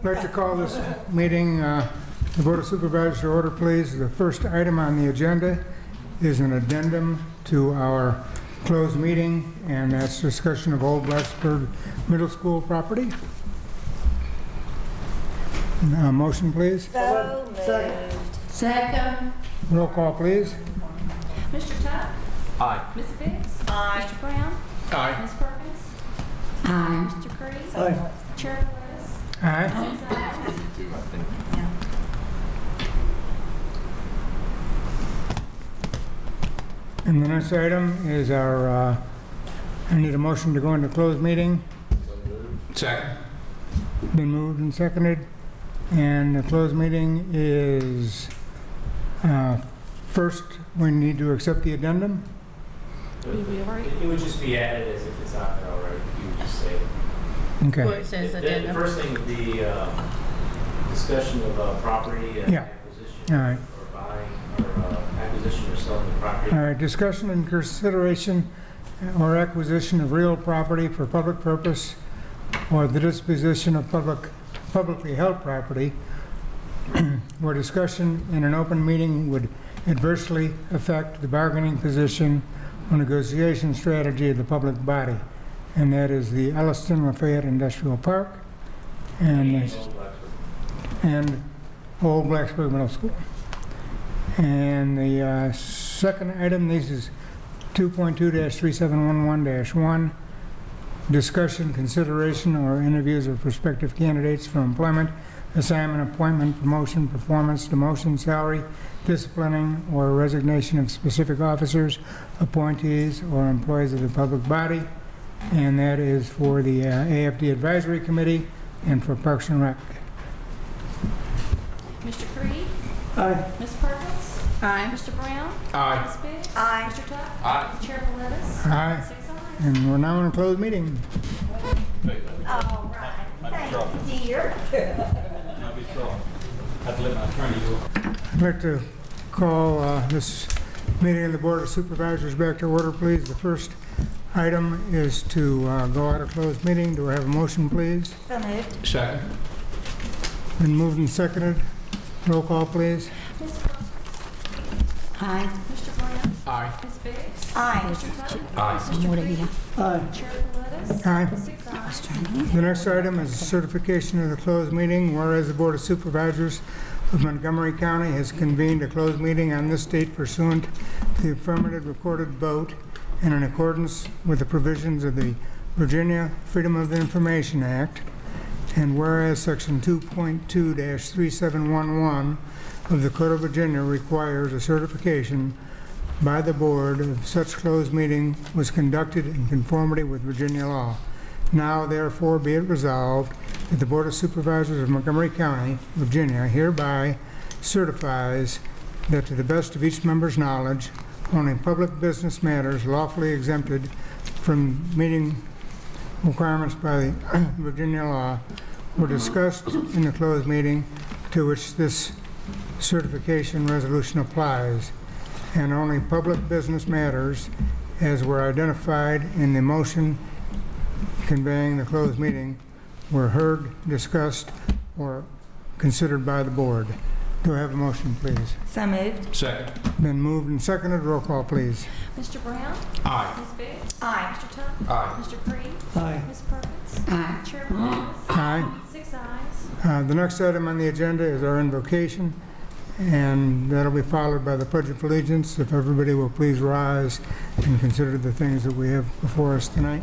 I'd like to call this meeting, uh, the Board of Supervisors to order, please. The first item on the agenda is an addendum to our closed meeting, and that's discussion of Old Blacksburg Middle School property. Uh, Motion, please. So moved. Second. Roll call, please. Mr. Tuck? Aye. Ms. Biggs? Aye. Mr. Brown? Aye. Ms. Perkins? Aye. Mr. Creed? Chair Lewis? Aye. Six ayes. And the next item is our, uh, I need a motion to go into closed meeting. Second. Been moved and seconded. And the closed meeting is, uh, first, we need to accept the addendum. Did we already? It it would just be added as if it's not there already, you would just say. Okay. Where it says The- The first thing would be uh, discussion of uh, property and Yeah. acquisition. All right. Or buying, or uh, acquisition or selling the property. All right, discussion and consideration or acquisition of real property for public purpose or the disposition of public, publicly held property where discussion in an open meeting would adversely affect the bargaining position or negotiation strategy of the public body. And that is the Elliston Lafayette Industrial Park and, And the- Old Blacksburg. and Old Blacksburg Middle School. And the uh, second item, this is 2.2-3711-1, discussion, consideration, or interviews of prospective candidates for employment, assignment, appointment, promotion, performance, demotion, salary, disciplining, or resignation of specific officers, appointees, or employees of the public body. And that is for the uh, AFD Advisory Committee and for Parks and Rec. Mr. Creed? Aye. Ms. Perkins? Aye. Mr. Brown? Aye. Ms. Biggs? Aye. Mr. Tuck? Aye. Chair Lewis? Aye. Six ayes. And we're now in a closed meeting. All right. Thank you, dear. I'll be sure. Have to let my attorney go. I'd like to call uh, this meeting of the Board of Supervisors back to order, please. The first item is to uh, go out of closed meeting. Do I have a motion, please? So moved. Second. Been moved and seconded. Roll call, please. Ms. Perkins? Aye. Mr. Brown? Aye. Ms. Biggs? Aye. Mr. Tuck? Aye. Mr. Creed? Chair Lewis? Aye. Six ayes. The next item is certification of the closed meeting, whereas the Board of Supervisors of Montgomery County has convened a closed meeting on this date pursuant to the affirmative recorded vote and in accordance with the provisions of the Virginia Freedom of Information Act, and whereas Section 2.2-3711 of the Code of Virginia requires a certification by the board of such closed meeting was conducted in conformity with Virginia law. Now therefore be it resolved that the Board of Supervisors of Montgomery County, Virginia hereby certifies that to the best of each member's knowledge, only public business matters lawfully exempted from meeting requirements by the Virginia law were discussed in the closed meeting to which this certification resolution applies, and only public business matters as were identified in the motion conveying the closed meeting were heard, discussed, or considered by the board. Do I have a motion, please? So moved. Second. Been moved and seconded. Roll call, please. Mr. Brown? Aye. Ms. Biggs? Aye. Mr. Tuck? Aye. Mr. Creed? Aye. Ms. Perkins? Aye. Chair Lewis? Aye. Six ayes. Uh, The next item on the agenda is our invocation, and that'll be followed by the Pledge of Allegiance. If everybody will please rise and consider the things that we have before us tonight.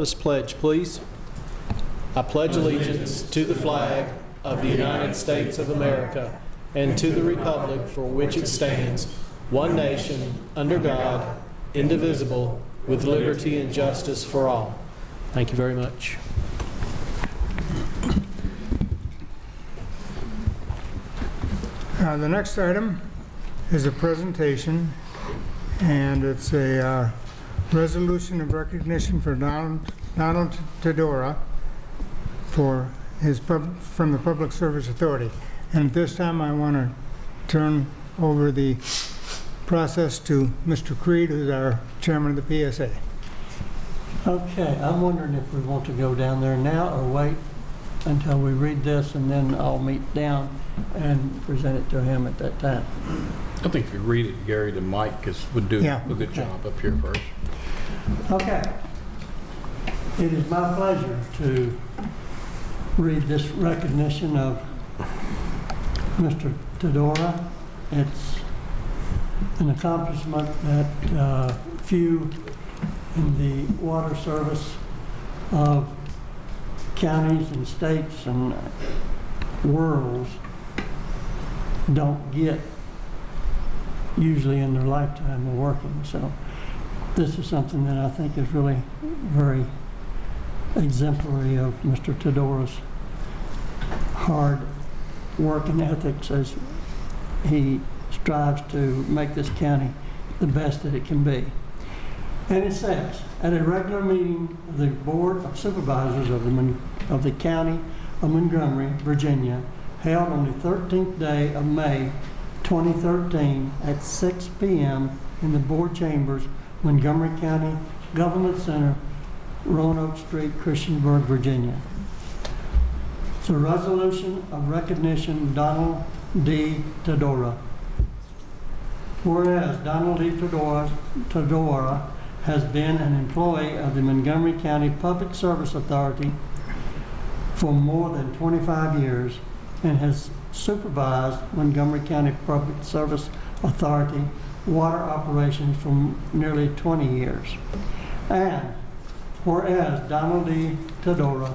Let us pledge, please. I pledge allegiance to the flag of the United States of America and to the republic for which it stands, one nation, under God, indivisible, with liberty and justice for all. Thank you very much. Uh, The next item is a presentation, and it's a uh, resolution of recognition for Donald Donald Tedora for his, pub- from the Public Service Authority. And at this time, I want to turn over the process to Mr. Creed, who's our chairman of the PSA. Okay, I'm wondering if we want to go down there now or wait until we read this and then I'll meet down and present it to him at that time. I think if you read it, Gary, to Mike, 'cause would do Yeah. a good job up here first. Okay. It is my pleasure to read this recognition of Mr. Tedora. It's an accomplishment that uh, few in the water service of counties and states and worlds don't get usually in their lifetime of working. So this is something that I think is really very exemplary of Mr. Tedora's hard work and ethics as he strives to make this county the best that it can be. And it says, at a regular meeting of the Board of Supervisors of the, of the County of Montgomery, Virginia, held on the 13th day of May 2013 at 6 p.m. in the Board Chambers, Montgomery County Government Center, Roanoke Street, Christiansburg, Virginia. It's a resolution of recognition Donald D. Tedora. Whereas Donald D. Tedora, Tedora has been an employee of the Montgomery County Public Service Authority for more than 25 years and has supervised Montgomery County Public Service Authority water operations for nearly 20 years. And whereas Donald D. Tedora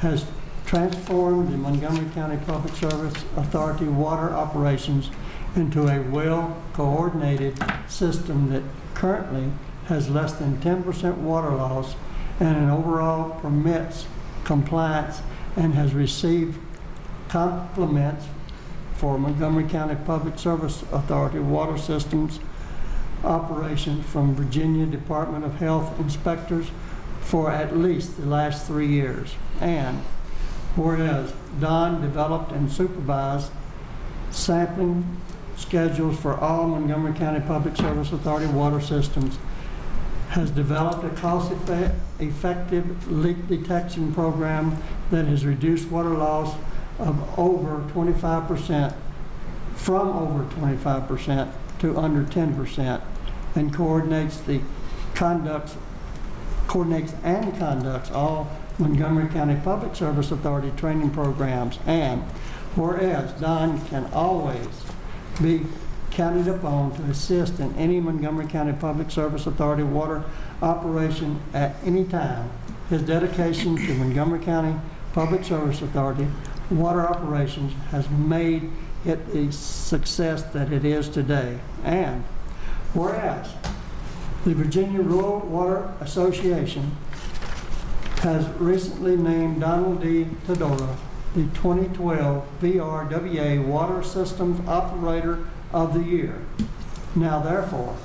has transformed the Montgomery County Public Service Authority water operations into a well-coordinated system that currently has less than 10% water loss and an overall permits compliance and has received compliments for Montgomery County Public Service Authority water systems operations from Virginia Department of Health inspectors for at least the last three years. And whereas Don developed and supervised sampling schedules for all Montgomery County Public Service Authority water systems, has developed a cost-effective leak detection program that has reduced water loss of over 25%, from over 25% to under 10%, and coordinates the conducts, coordinates and conducts all Montgomery County Public Service Authority training programs. And whereas Don can always be counted upon to assist in any Montgomery County Public Service Authority water operation at any time. His dedication to Montgomery County Public Service Authority water operations has made it the success that it is today. And whereas the Virginia Rural Water Association has recently named Donald D. Tedora the 2012 VRWA Water Systems Operator of the Year. Now therefore,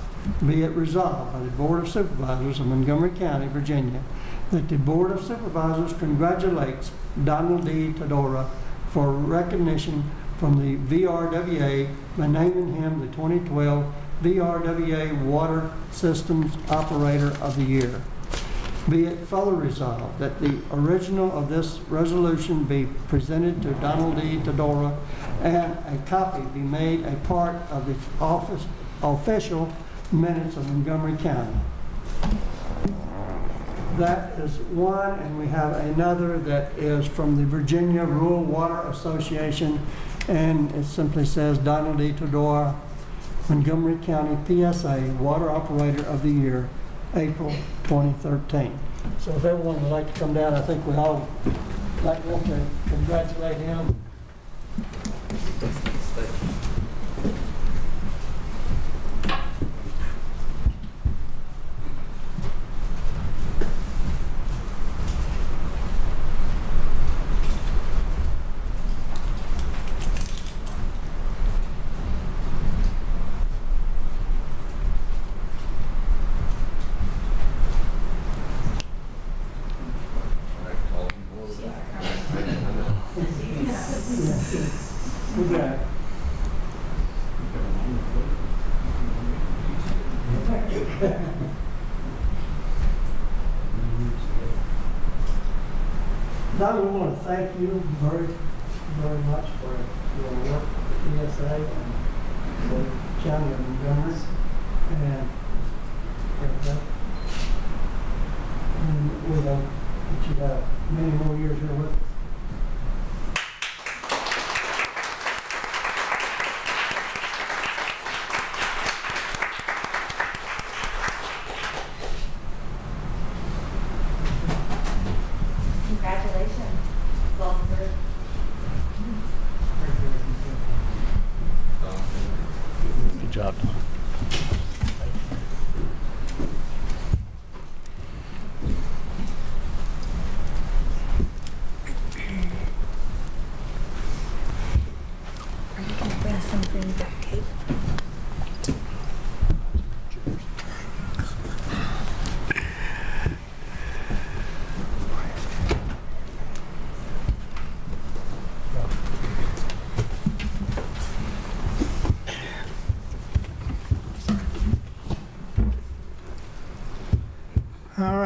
be it resolved by the Board of Supervisors of Montgomery County, Virginia, that the Board of Supervisors congratulates Donald D. Tedora for recognition from the VRWA by naming him the 2012 VRWA Water Systems Operator of the Year. Be it further resolved that the original of this resolution be presented to Donald D. Tedora and a copy be made a part of the office, official minutes of Montgomery County. That is one, and we have another that is from the Virginia Rural Water Association, and it simply says Donald E. Tedora, Montgomery County PSA Water Operator of the Year, April 2013. So if everyone would like to come down, I think we all like to congratulate him.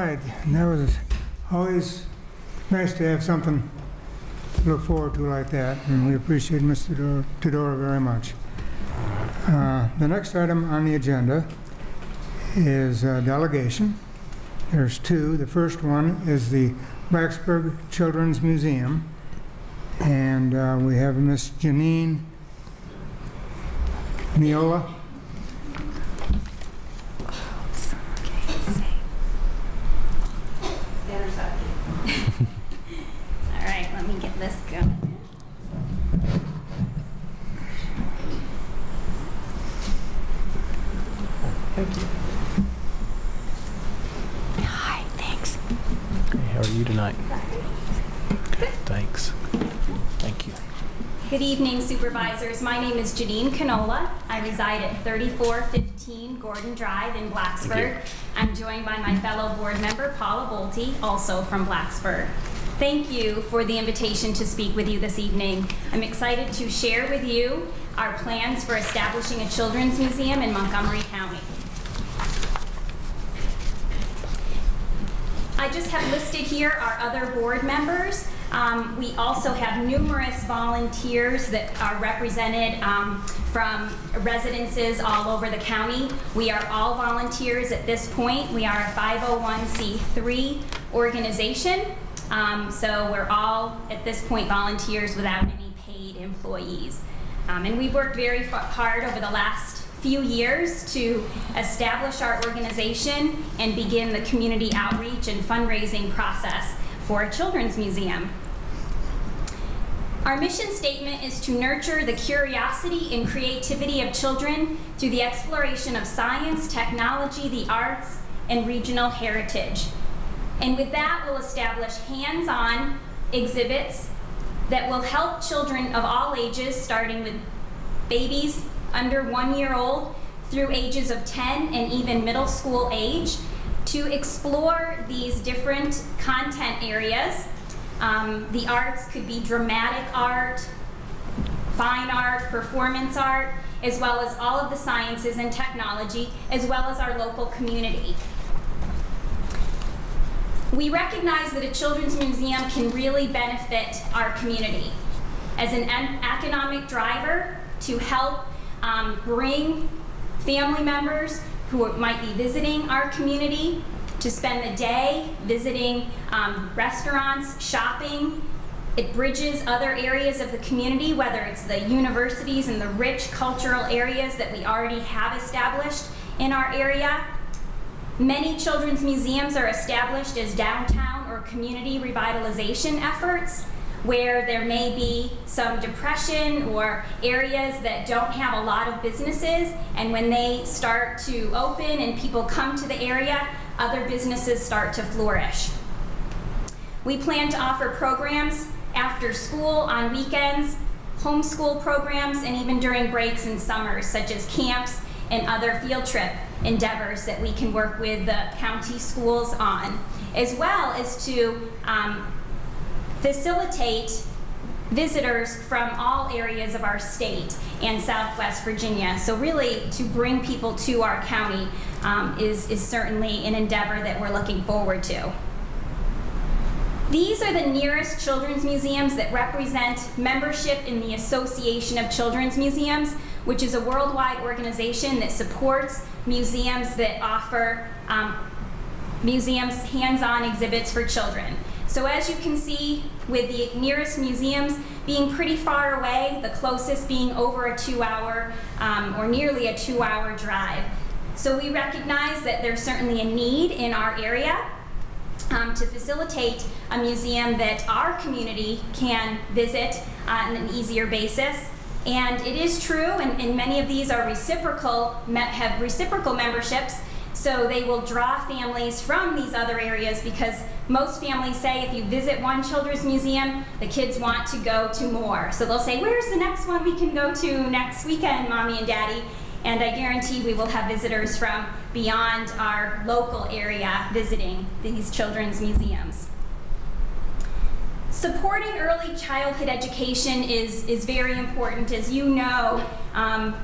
Right, and that was always nice to have something to look forward to like that, and we appreciate Mr. Tudor very much. Uh, The next item on the agenda is uh, delegation. There's two. The first one is the Blacksburg Children's Museum, and uh, we have Miss Janine Neola. All right, let me get this going. Hi, thanks. Hey, how are you tonight? Good, thanks. Thank you. Good evening, supervisors. My name is Janine Canola. I reside at 3415 Gordon Drive in Blacksburg. I'm joined by my fellow board member Paula Bolte, also from Blacksburg. Thank you for the invitation to speak with you this evening. I'm excited to share with you our plans for establishing a children's museum in Montgomery County. I just have listed here our other board members. Um, We also have numerous volunteers that are represented um, from residences all over the county. We are all volunteers at this point. We are a 501c3 organization. Um, So we're all, at this point, volunteers without any paid employees. Um, And we've worked very hard over the last few years to establish our organization and begin the community outreach and fundraising process for a children's museum. Our mission statement is to nurture the curiosity and creativity of children through the exploration of science, technology, the arts, and regional heritage. And with that, we'll establish hands-on exhibits that will help children of all ages, starting with babies under one year old through ages of 10 and even middle school age, to explore these different content areas. Um, the arts could be dramatic art, fine art, performance art, as well as all of the sciences and technology, as well as our local community. We recognize that a children's museum can really benefit our community as an economic driver to help um, bring family members who might be visiting our community to spend the day visiting um, restaurants, shopping. It bridges other areas of the community, whether it's the universities and the rich cultural areas that we already have established in our area. Many children's museums are established as downtown or community revitalization efforts where there may be some depression or areas that don't have a lot of businesses and when they start to open and people come to the area, other businesses start to flourish. We plan to offer programs after school, on weekends, homeschool programs, and even during breaks and summers, such as camps and other field trip endeavors that we can work with the county schools on, as well as to um, facilitate visitors from all areas of our state and Southwest Virginia. So really, to bring people to our county um, is, is certainly an endeavor that we're looking forward to. These are the nearest children's museums that represent membership in the Association of Children's Museums, which is a worldwide organization that supports museums that offer um, museums hands-on exhibits for children. So as you can see, with the nearest museums being pretty far away, the closest being over a two-hour um, or nearly a two-hour drive. So we recognize that there's certainly a need in our area um, to facilitate a museum that our community can visit on an easier basis. And it is true, and, and many of these are reciprocal, have reciprocal memberships, so they will draw families from these other areas because most families say if you visit one children's museum, the kids want to go to more. So they'll say, where's the next one we can go to next weekend, mommy and daddy? And I guarantee we will have visitors from beyond our local area visiting these children's museums. Supporting early childhood education is, is very important. As you know, um,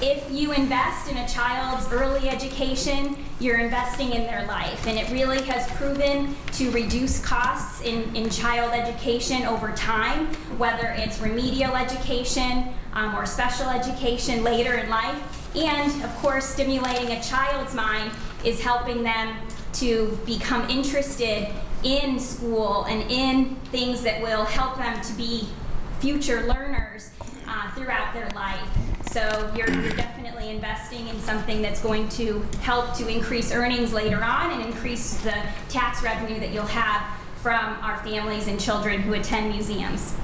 if you invest in a child's early education, you're investing in their life. And it really has proven to reduce costs in, in child education over time, whether it's remedial education um, or special education later in life. And of course, stimulating a child's mind is helping them to become interested in school and in things that will help them to be future learners uh, throughout their life. So you're, you're definitely investing in something that's going to help to increase earnings later on and increase the tax revenue that you'll have from our families and children who attend museums.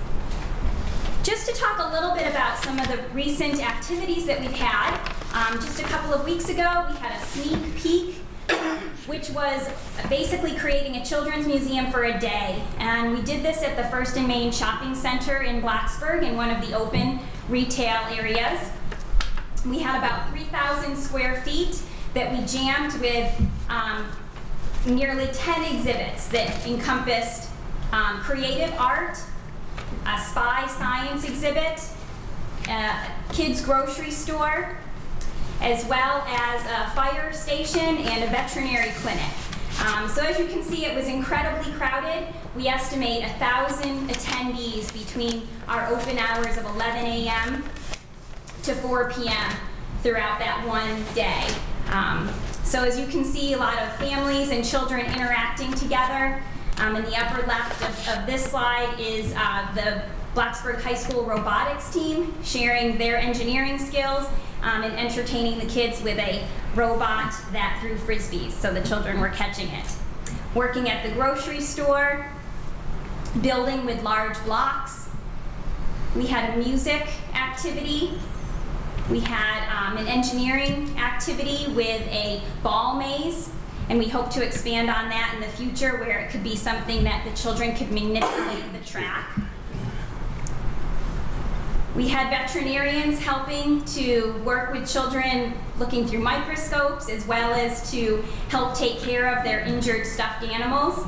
Just to talk a little bit about some of the recent activities that we've had, um, just a couple of weeks ago, we had a sneak peek, which was basically creating a children's museum for a day. And we did this at the First and Main Shopping Center in Blacksburg in one of the open retail areas. We had about 3,000 square feet that we jammed with um, nearly 10 exhibits that encompassed um, creative art, a spy science exhibit, a kids grocery store, as well as a fire station and a veterinary clinic. Um, so as you can see, it was incredibly crowded. We estimate 1,000 attendees between our open hours of 11 a.m. to 4 p.m. throughout that one day. Um, so as you can see, a lot of families and children interacting together. Um, in the upper left of, of this slide is uh, the Blacksburg High School robotics team sharing their engineering skills um, and entertaining the kids with a robot that threw frisbees, so the children were catching it. Working at the grocery store, building with large blocks. We had a music activity. We had um, an engineering activity with a ball maze, and we hope to expand on that in the future where it could be something that the children could manipulate the track. We had veterinarians helping to work with children looking through microscopes as well as to help take care of their injured stuffed animals,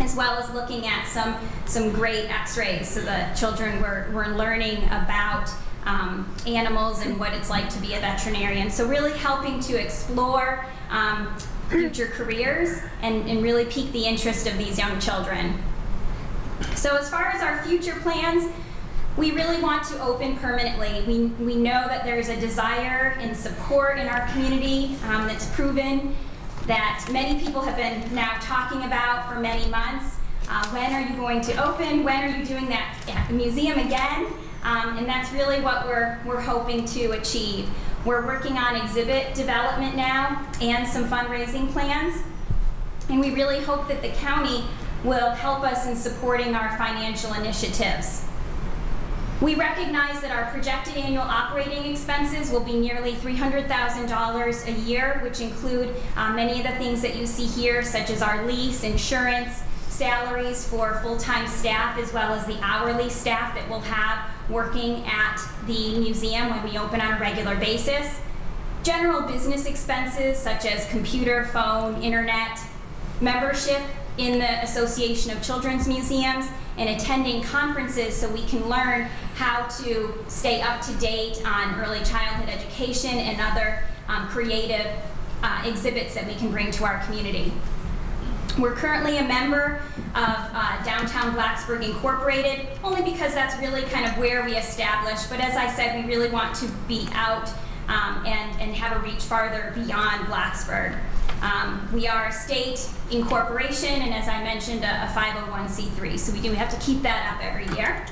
as well as looking at some, some great x-rays. So the children were, were learning about um, animals and what it's like to be a veterinarian. So really helping to explore um, future careers and, and really pique the interest of these young children. So as far as our future plans, we really want to open permanently. We, we know that there's a desire and support in our community um, that's proven that many people have been now talking about for many months. Uh, when are you going to open? When are you doing that museum again? Um, and that's really what we're, we're hoping to achieve. We're working on exhibit development now and some fundraising plans. And we really hope that the county will help us in supporting our financial initiatives. We recognize that our projected annual operating expenses will be nearly $300,000 a year, which include uh, many of the things that you see here, such as our lease, insurance, salaries for full-time staff, as well as the hourly staff that we'll have working at the museum when we open on a regular basis. General business expenses, such as computer, phone, internet, membership in the Association of Children's Museums, and attending conferences so we can learn how to stay up to date on early childhood education and other um, creative uh, exhibits that we can bring to our community. We're currently a member of uh, Downtown Blacksburg Incorporated, only because that's really kind of where we established. But as I said, we really want to be out um, and, and have a reach farther beyond Blacksburg. Um, we are a state incorporation, and as I mentioned, a, a 501c3, so we do have to keep that up every year.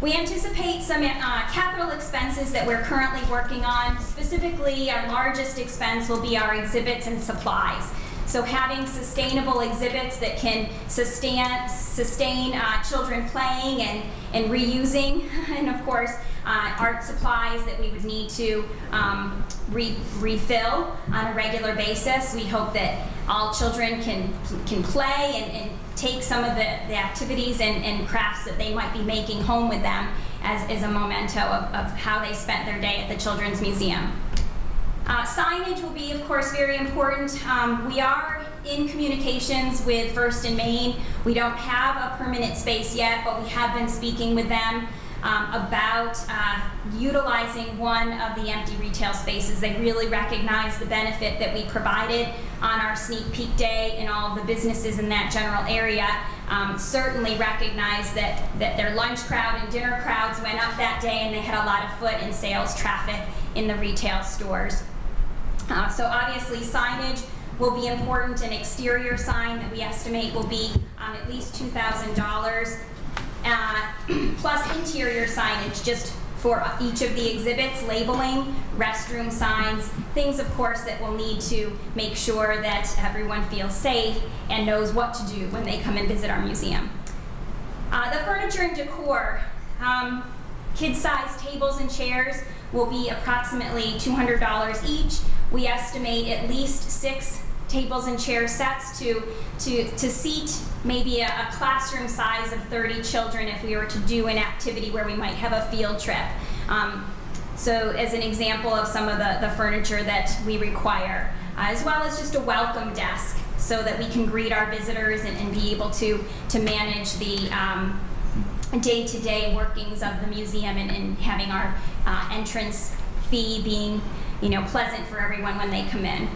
We anticipate some uh, capital expenses that we're currently working on. Specifically, our largest expense will be our exhibits and supplies. So having sustainable exhibits that can sustain, sustain uh, children playing and, and reusing, and of course, uh, art supplies that we would need to um, re refill on a regular basis. We hope that all children can, can play and, and take some of the, the activities and, and crafts that they might be making home with them as, as a memento of, of how they spent their day at the Children's Museum. Uh, signage will be, of course, very important. Um, we are in communications with First and Main. We don't have a permanent space yet, but we have been speaking with them um, about uh, utilizing one of the empty retail spaces. They really recognize the benefit that we provided on our sneak peek day and all the businesses in that general area. Um, certainly recognize that, that their lunch crowd and dinner crowds went up that day and they had a lot of foot and sales traffic in the retail stores. Uh, so obviously signage will be important. An exterior sign that we estimate will be um, at least $2,000 uh, plus interior signage just for each of the exhibits, labeling, restroom signs, things of course that will need to make sure that everyone feels safe and knows what to do when they come and visit our museum. Uh, the furniture and decor, um, kid-sized tables and chairs will be approximately $200 each. We estimate at least six tables and chair sets to, to, to seat maybe a, a, classroom size of 30 children if we were to do an activity where we might have a field trip. Um, so as an example of some of the, the furniture that we require, uh, as well as just a welcome desk so that we can greet our visitors and, and be able to, to manage the um, day-to-day -day workings of the museum and, and having our uh, entrance fee being you know, pleasant for everyone when they come in.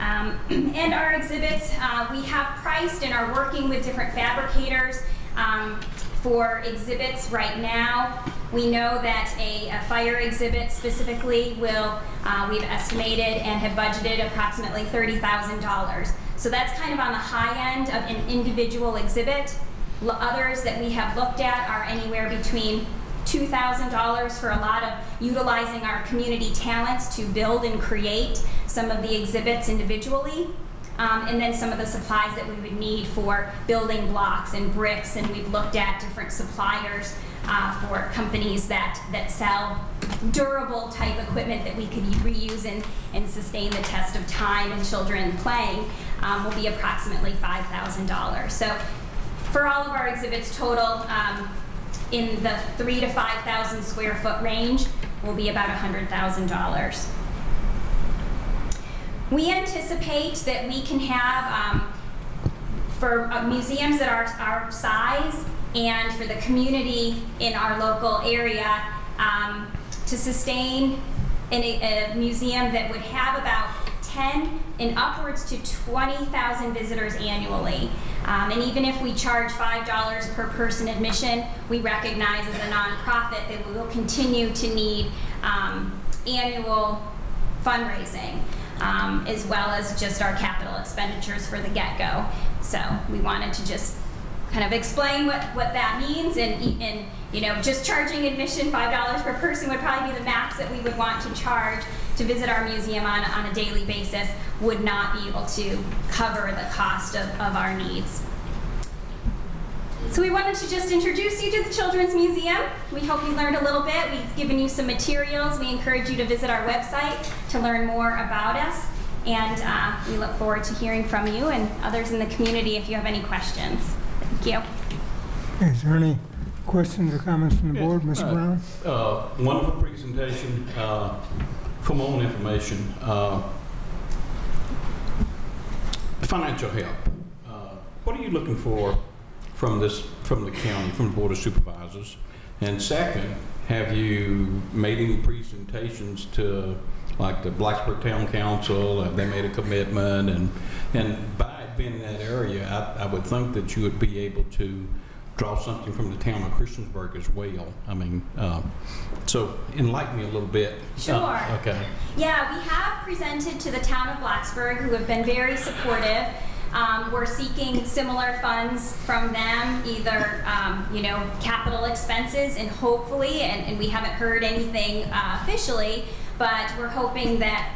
Um, and our exhibits, uh, we have priced and are working with different fabricators um, for exhibits right now. We know that a, a fire exhibit specifically will, uh, we've estimated and have budgeted approximately $30,000. So that's kind of on the high end of an individual exhibit. L others that we have looked at are anywhere between $2,000 for a lot of utilizing our community talents to build and create some of the exhibits individually. Um, and then some of the supplies that we would need for building blocks and bricks, and we've looked at different suppliers uh, for companies that, that sell durable type equipment that we could reuse and, and sustain the test of time and children playing um, will be approximately $5,000. So for all of our exhibits total, um, in the three to 5,000 square foot range will be about $100,000. We anticipate that we can have, um, for uh, museums that are our size and for the community in our local area, um, to sustain a, a museum that would have about 10 and upwards to 20,000 visitors annually. Um, and even if we charge $5 per person admission, we recognize as a nonprofit that we will continue to need um, annual fundraising. Um, as well as just our capital expenditures for the get-go. So we wanted to just kind of explain what, what that means and, and you know, just charging admission $5 per person would probably be the max that we would want to charge to visit our museum on, on a daily basis would not be able to cover the cost of, of our needs. So we wanted to just introduce you to the Children's Museum. We hope you learned a little bit. We've given you some materials. We encourage you to visit our website to learn more about us. And uh, we look forward to hearing from you and others in the community if you have any questions. Thank you. Is there any questions or comments from the board? Mr. Uh, Brown? Uh, wonderful presentation. For more information, uh, financial help. Uh, what are you looking for from this, from the county, from the board of supervisors? And second, have you made any presentations to like the Blacksburg Town Council, uh, they made a commitment, and, and by being in that area, I, I would think that you would be able to draw something from the town of Christiansburg as well. I mean, um, so enlighten me a little bit. Sure. Uh, Okay. Yeah, we have presented to the town of Blacksburg, who have been very supportive. Um, we're seeking similar funds from them, either, um, you know, capital expenses and hopefully, and, and we haven't heard anything uh, officially, but we're hoping that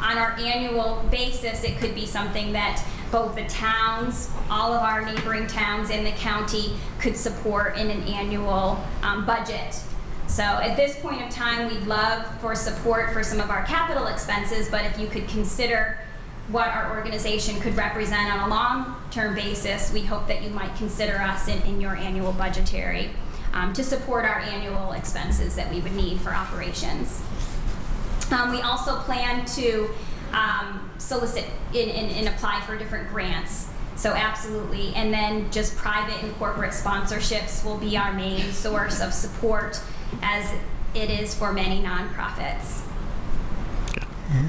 on our annual basis, it could be something that both the towns, all of our neighboring towns in the county could support in an annual um, budget. So at this point of time, we'd love for support for some of our capital expenses, but if you could consider what our organization could represent on a long-term basis, we hope that you might consider us in, in your annual budgetary um, to support our annual expenses that we would need for operations. Um, we also plan to um, solicit and, and, and apply for different grants. So absolutely. And then just private and corporate sponsorships will be our main source of support as it is for many nonprofits.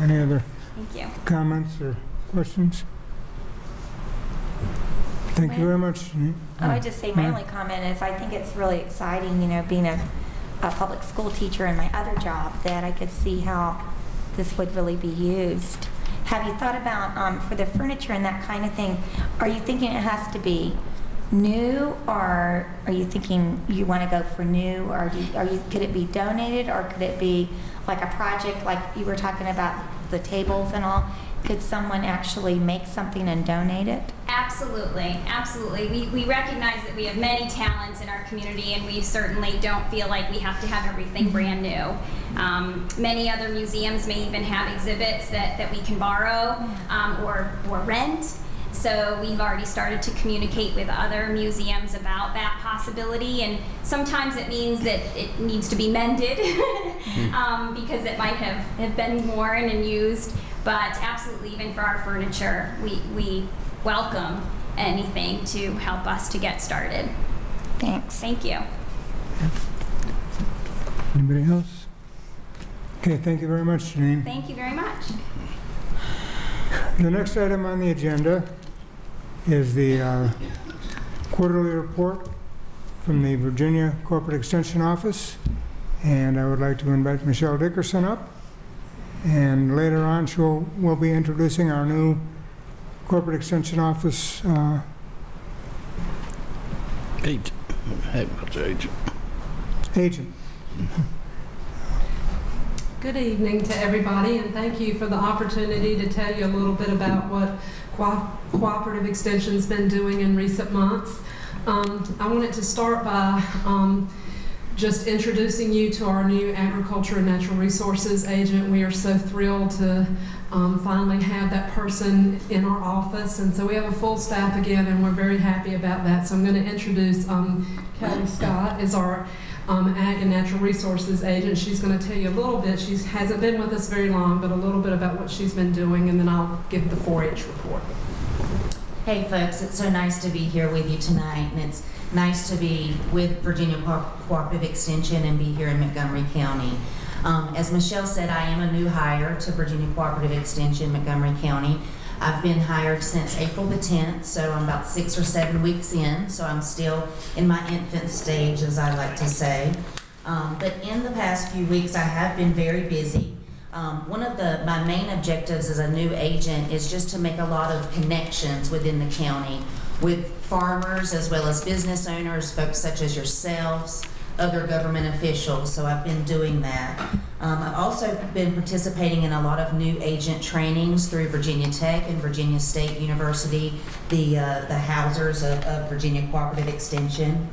Any other Thank you. comments or questions? Thank you very much. Janine. I would just say my Yeah. only comment is I think it's really exciting, you know, being a, a public school teacher in my other job, that I could see how this would really be used. Have you thought about, um, for the furniture and that kind of thing, are you thinking it has to be new, or are you thinking you want to go for new, or do you, are you, could it be donated, or could it be like a project, like you were talking about the tables and all? Could someone actually make something and donate it? Absolutely, absolutely. We, we recognize that we have many talents in our community, and we certainly don't feel like we have to have everything brand new. Um, many other museums may even have exhibits that, that we can borrow um, or, or rent. So we've already started to communicate with other museums about that possibility, and sometimes it means that it needs to be mended um, because it might have, have been worn and used. But absolutely, even for our furniture, we, we welcome anything to help us to get started. Thanks. Thank you. Anybody else? Okay, thank you very much, Janine. Thank you very much. The next item on the agenda is the uh, quarterly report from the Virginia Cooperative Extension Office. And I would like to invite Michelle Dickerson up. And later on, she'll, we'll be introducing our new Cooperative Extension Office uh, Agent. Hey, what's agent? agent. Good evening to everybody, and thank you for the opportunity to tell you a little bit about what Co- Cooperative Extension's been doing in recent months. Um, I wanted to start by um, just introducing you to our new Agriculture and Natural Resources agent. We are so thrilled to um, finally have that person in our office, and so we have a full staff again, and we're very happy about that. So I'm going to introduce um, Kelly Scott is our um, Ag and Natural Resources agent. She's going to tell you a little bit. She hasn't been with us very long, but a little bit about what she's been doing, and then I'll give the 4-H report. Hey folks, it's so nice to be here with you tonight, and it's nice to be with Virginia Co- Cooperative Extension and be here in Montgomery County. Um, as Michelle said, I am a new hire to Virginia Cooperative Extension, Montgomery County. I've been hired since April the 10th, so I'm about six or seven weeks in, so I'm still in my infant stage, as I like to say. Um, but in the past few weeks, I have been very busy. Um, one of the my main objectives as a new agent is just to make a lot of connections within the county with farmers as well as business owners, folks such as yourselves, other government officials. So I've been doing that. Um, I've also been participating in a lot of new agent trainings through Virginia Tech and Virginia State University, the uh, the housers of, of Virginia Cooperative Extension.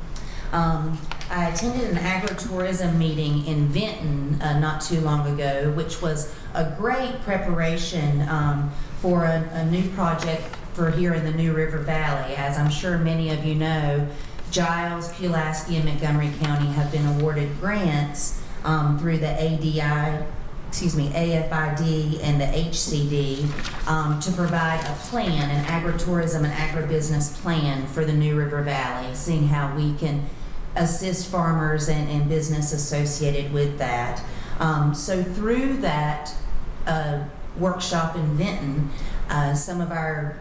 Um, I attended an agritourism meeting in Vinton uh, not too long ago, which was a great preparation um, for a, a new project for here in the New River Valley. As I'm sure many of you know, Giles, Pulaski, and Montgomery County have been awarded grants um, through the ADI, excuse me, AFID and the HCD um, to provide a plan, an agritourism and agribusiness plan for the New River Valley, seeing how we can assist farmers and, and business associated with that. Um, so through that uh, workshop in Vinton. Uh, Some of our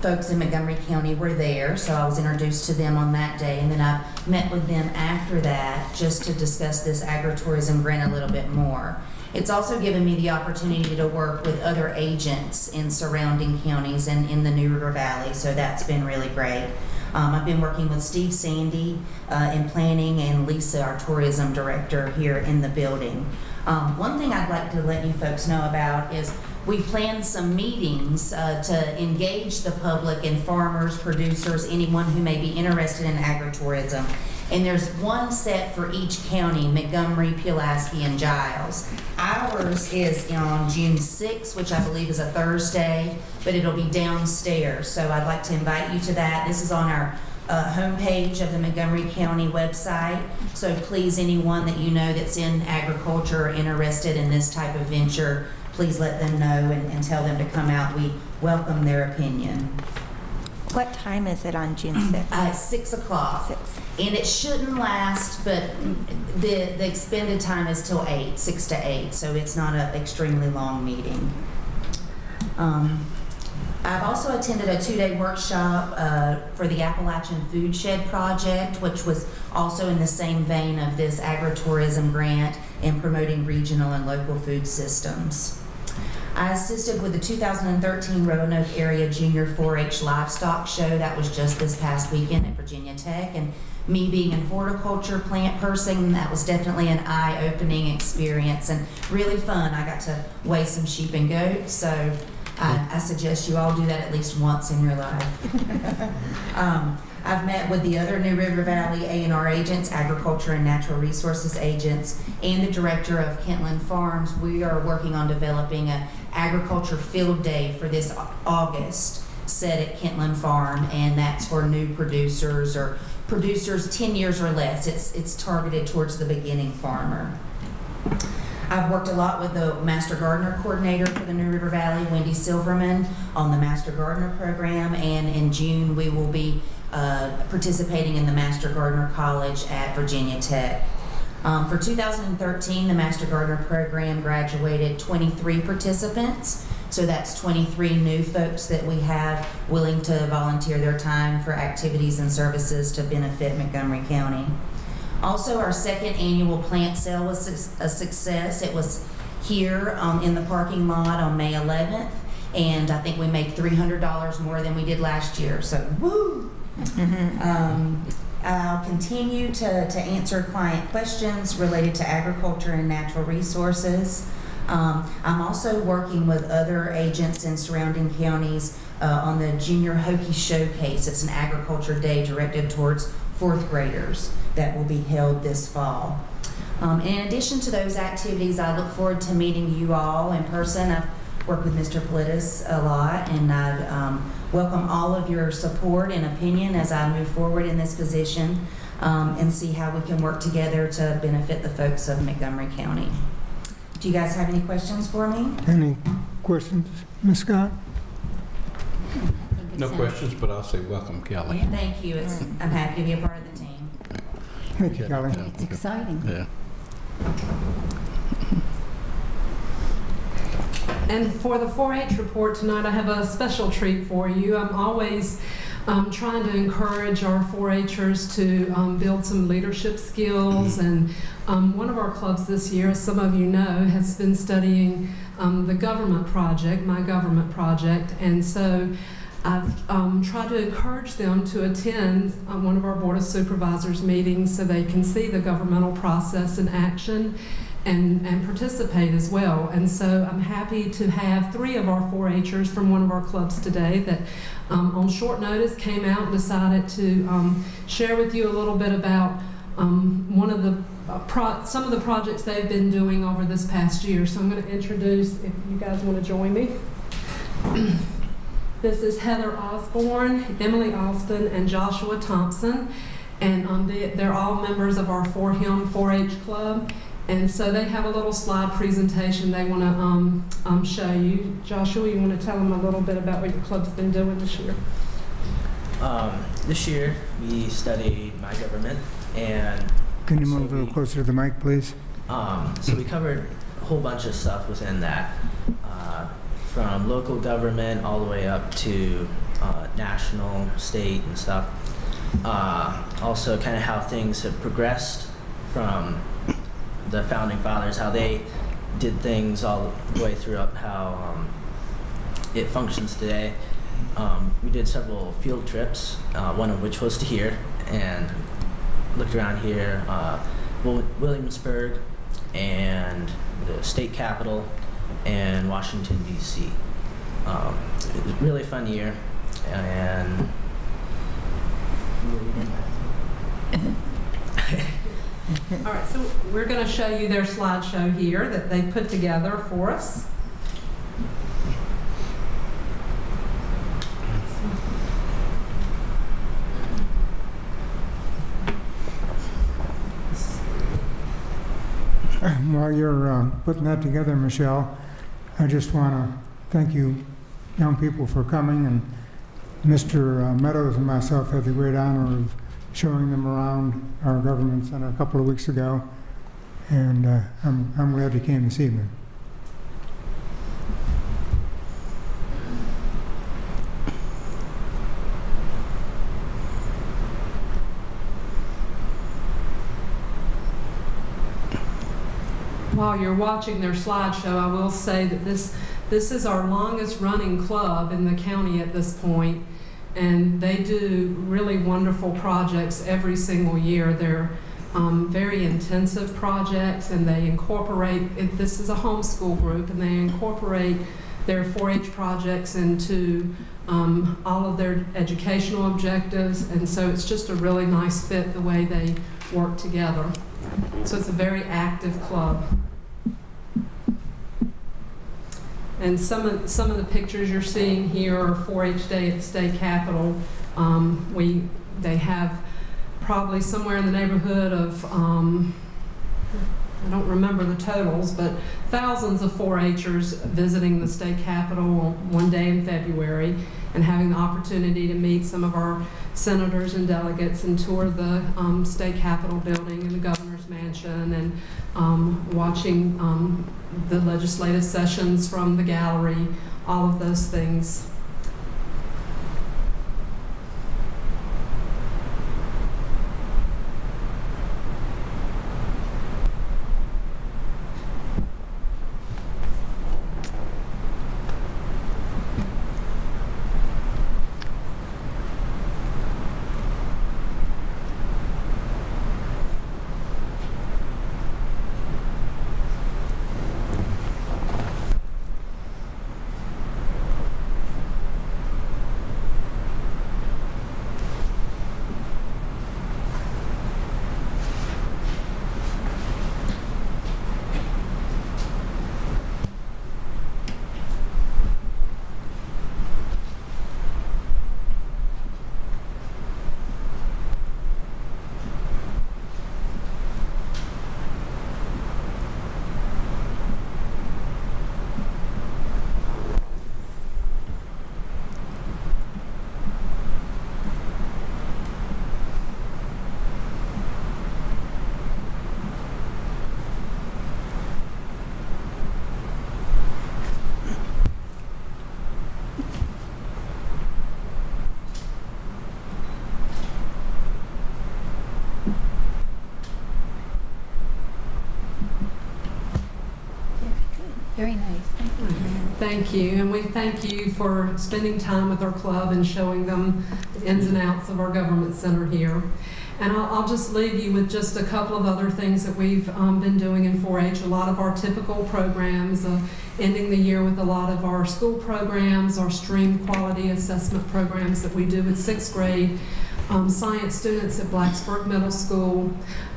folks in Montgomery County were there, so I was introduced to them on that day. And then I met with them after that just to discuss this agritourism grant a little bit more. It's also given me the opportunity to work with other agents in surrounding counties and in the New River Valley, so that's been really great. Um, I've been working with Steve Sandy uh, in planning and Lisa, our tourism director here in the building. Um, one thing I'd like to let you folks know about is we planned some meetings uh, to engage the public and farmers, producers, anyone who may be interested in agritourism. And there's one set for each county, Montgomery, Pulaski, and Giles. Ours is on June 6th, which I believe is a Thursday, but it'll be downstairs. So I'd like to invite you to that. This is on our uh, homepage of the Montgomery County website. So please, anyone that you know that's in agriculture or interested in this type of venture, please let them know and, and tell them to come out. We welcome their opinion. What time is it on June 6th? Uh, six o'clock. Six. And it shouldn't last, but the, the expended time is till eight, six to eight, so it's not an extremely long meeting. Um, I've also attended a two-day workshop uh, for the Appalachian Food Shed Project, which was also in the same vein of this agritourism grant in promoting regional and local food systems. I assisted with the 2013 Roanoke Area Junior 4-H Livestock Show. That was just this past weekend at Virginia Tech. And me being a horticulture plant person, that was definitely an eye-opening experience and really fun. I got to weigh some sheep and goats, so I, I suggest you all do that at least once in your life. um, I've met with the other New River Valley A&R agents, agriculture and natural resources agents, and the director of Kentland Farms. We are working on developing a agriculture field day for this August set at Kentland Farm, and that's for new producers or producers 10 years or less. It's, it's targeted towards the beginning farmer. I've worked a lot with the Master Gardener Coordinator for the New River Valley, Wendy Silverman, on the Master Gardener Program, and in June, we will be uh, participating in the Master Gardener College at Virginia Tech. Um, For 2013, the Master Gardener Program graduated 23 participants, so that's 23 new folks that we have willing to volunteer their time for activities and services to benefit Montgomery County. Also, our second annual plant sale was a success. It was here um, in the parking lot on May 11th, and I think we made $300 more than we did last year, so woo! Um, I'll continue to, to answer client questions related to agriculture and natural resources. Um, I'm also working with other agents in surrounding counties uh, on the Junior Hokie Showcase. It's an agriculture day directed towards fourth graders that will be held this fall. Um, in addition to those activities, I look forward to meeting you all in person. I've worked with Mr. Politis a lot, and I um, welcome all of your support and opinion as I move forward in this position um, and see how we can work together to benefit the folks of Montgomery County. Do you guys have any questions for me? Any questions, Ms. Scott? No questions, but I'll say welcome, Kelly. Thank you. It's, I'm happy to be a part of the team. Thank you, Kelly. It's exciting. Yeah. And for the 4-H report tonight, I have a special treat for you. I'm always um, trying to encourage our 4-Hers to um, build some leadership skills. And um, one of our clubs this year, as some of you know, has been studying um, the government project, my government project. And so I've um, tried to encourage them to attend uh, one of our Board of Supervisors meetings so they can see the governmental process in action and, and participate as well. And so I'm happy to have three of our 4-Hers from one of our clubs today that um, on short notice came out and decided to um, share with you a little bit about um, one of the uh, some of the projects they've been doing over this past year. So I'm going to introduce, if you guys want to join me. This is Heather Osborne, Emily Austin, and Joshua Thompson. And um, they, they're all members of our For Him 4-H club. And so they have a little slide presentation they want to um, um, show you. Joshua, you want to tell them a little bit about what your club's been doing this year? Um, this year we studied my government and Can you So move a little we- closer to the mic, please? um, so we covered a whole bunch of stuff within that, uh, from local government all the way up to uh, national, state, and stuff. Uh, also, kind of how things have progressed from the founding fathers, how they did things all the way through up how um, it functions today. Um, we did several field trips, uh, one of which was to here, and looked around here, uh, Williamsburg, and the state capitol, and Washington D.C. Um, it was a really fun year, and All right, so we're going to show you their slideshow here that they put together for us. While you're uh, putting that together, Michelle, I just want to thank you, young people, for coming, and Mr. uh, Meadows and myself had the great honor of showing them around our government center a couple of weeks ago, and uh, I'm I'm glad you came this evening. While you're watching their slideshow, I will say that this, this is our longest running club in the county at this point, and they do really wonderful projects every single year. They're um, very intensive projects, and they incorporate, this is a homeschool group, and they incorporate their 4-H projects into um, all of their educational objectives, and so it's just a really nice fit the way they work together. So it's a very active club. And some of, some of the pictures you're seeing here are 4-H Day at the State Capitol. Um, we, they have probably somewhere in the neighborhood of, um, I don't remember the totals, but thousands of 4-Hers visiting the state capitol one day in February and having the opportunity to meet some of our senators and delegates and tour the um, state capitol building and the governor's mansion and um, watching um, the legislative sessions from the gallery, all of those things. Very nice. Thank you. Thank you, and we thank you for spending time with our club and showing them the ins and outs of our government center here. And I'll, I'll just leave you with just a couple of other things that we've um, been doing in 4-H. A lot of our typical programs, uh, ending the year with a lot of our school programs, our stream quality assessment programs that we do with sixth grade um, science students at Blacksburg Middle School.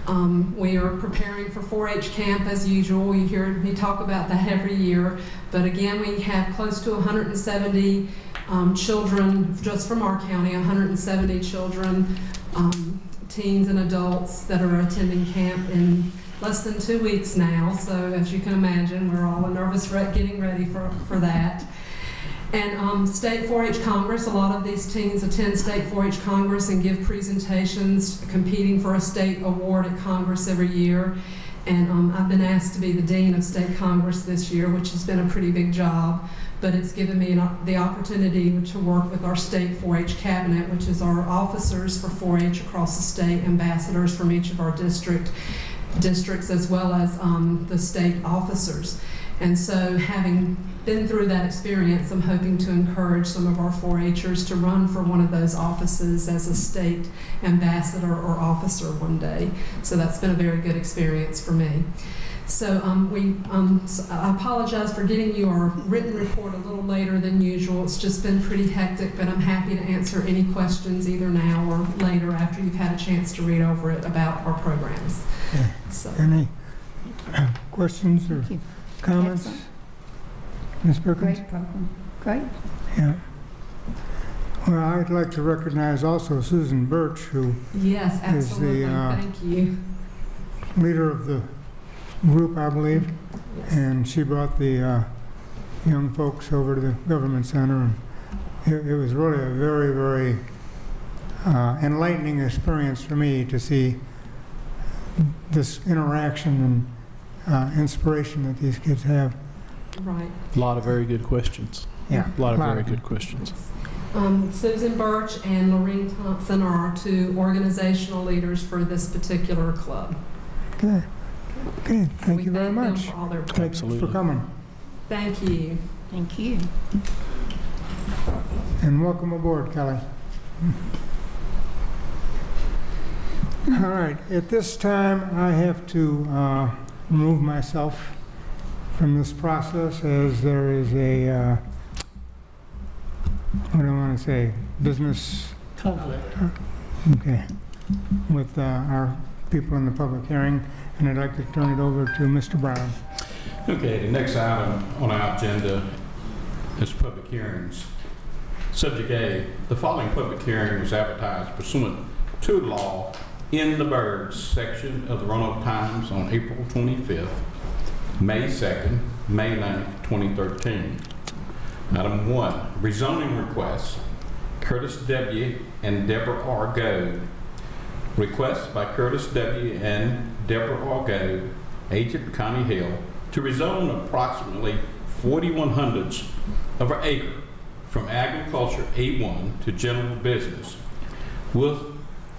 Um, we are preparing for 4-H camp as usual. You hear me talk about that every year. But again, we have close to 170 um, children just from our county, 170 children, um, teens and adults that are attending camp in less than two weeks now. So as you can imagine, we're all a nervous wreck getting ready for, for that. And um, State 4-H Congress, a lot of these teens attend State 4-H Congress and give presentations competing for a state award at Congress every year. And um, I've been asked to be the Dean of State Congress this year, which has been a pretty big job. But it's given me an, the opportunity to work with our state 4-H cabinet, which is our officers for 4-H across the state, ambassadors from each of our district districts, as well as um, the state officers. And so, having been through that experience, I'm hoping to encourage some of our 4-Hers to run for one of those offices as a state ambassador or officer one day. So that's been a very good experience for me. So um, we, um, s- I apologize for getting you our written report a little later than usual. It's just been pretty hectic, but I'm happy to answer any questions either now or later after you've had a chance to read over it about our programs. Yeah. So. Any uh, questions or comments? Excellent. Ms. Perkins? Great program. Great. Yeah. Well, I'd like to recognize also Susan Birch, who Yes, Is the, uh, Thank you. leader of the group, I believe, Yes. and she brought the uh, young folks over to the government center, and it, it was really a very, very uh, enlightening experience for me to see this interaction and uh, inspiration that these kids have. Right. A lot of very good questions. Yeah, A lot of lot very good questions. Um, Susan Birch and Lorene Thompson are our two organizational leaders for this particular club. Okay, okay, thank We you very them much. for all their- Thank for coming, Thank you. Thank you. and welcome aboard, Kelly. All right, at this time, I have to uh, remove myself from this process as there is a, uh, what do I want to say, business, Conflict. okay, with uh, our people in the public hearing, and I'd like to turn it over to Mr. Brown. Okay, the next item on our agenda is public hearings. Subject A, the following public hearing was advertised pursuant to law in the Birds section of the Roanoke Times on April 25th, May 2nd, May 9th, 2013. Item 1, rezoning requests, Curtis W. and Deborah R. Goode. Request by Curtis W. and Deborah R. Goode, agent Connie Hill, to rezone approximately 41 hundredths of an acre from agriculture A1 to general business with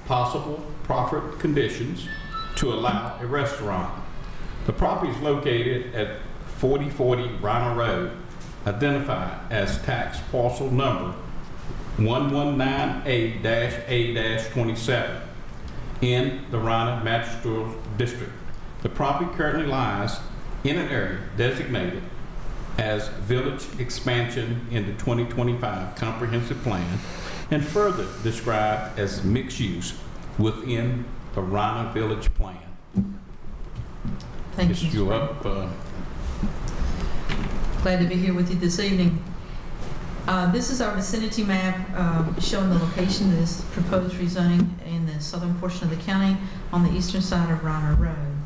possible profit conditions to allow a restaurant. The property is located at 4040 Riner Road, identified as tax parcel number 119A-A-27 in the Riner Magistrate District. The property currently lies in an area designated as village expansion in the 2025 comprehensive plan and further described as mixed use within the Riner Village Plan. Thank you. you're up. uh, Glad to be here with you this evening. Uh, This is our vicinity map um, showing the location of this proposed rezoning in the southern portion of the county on the eastern side of Riner Road.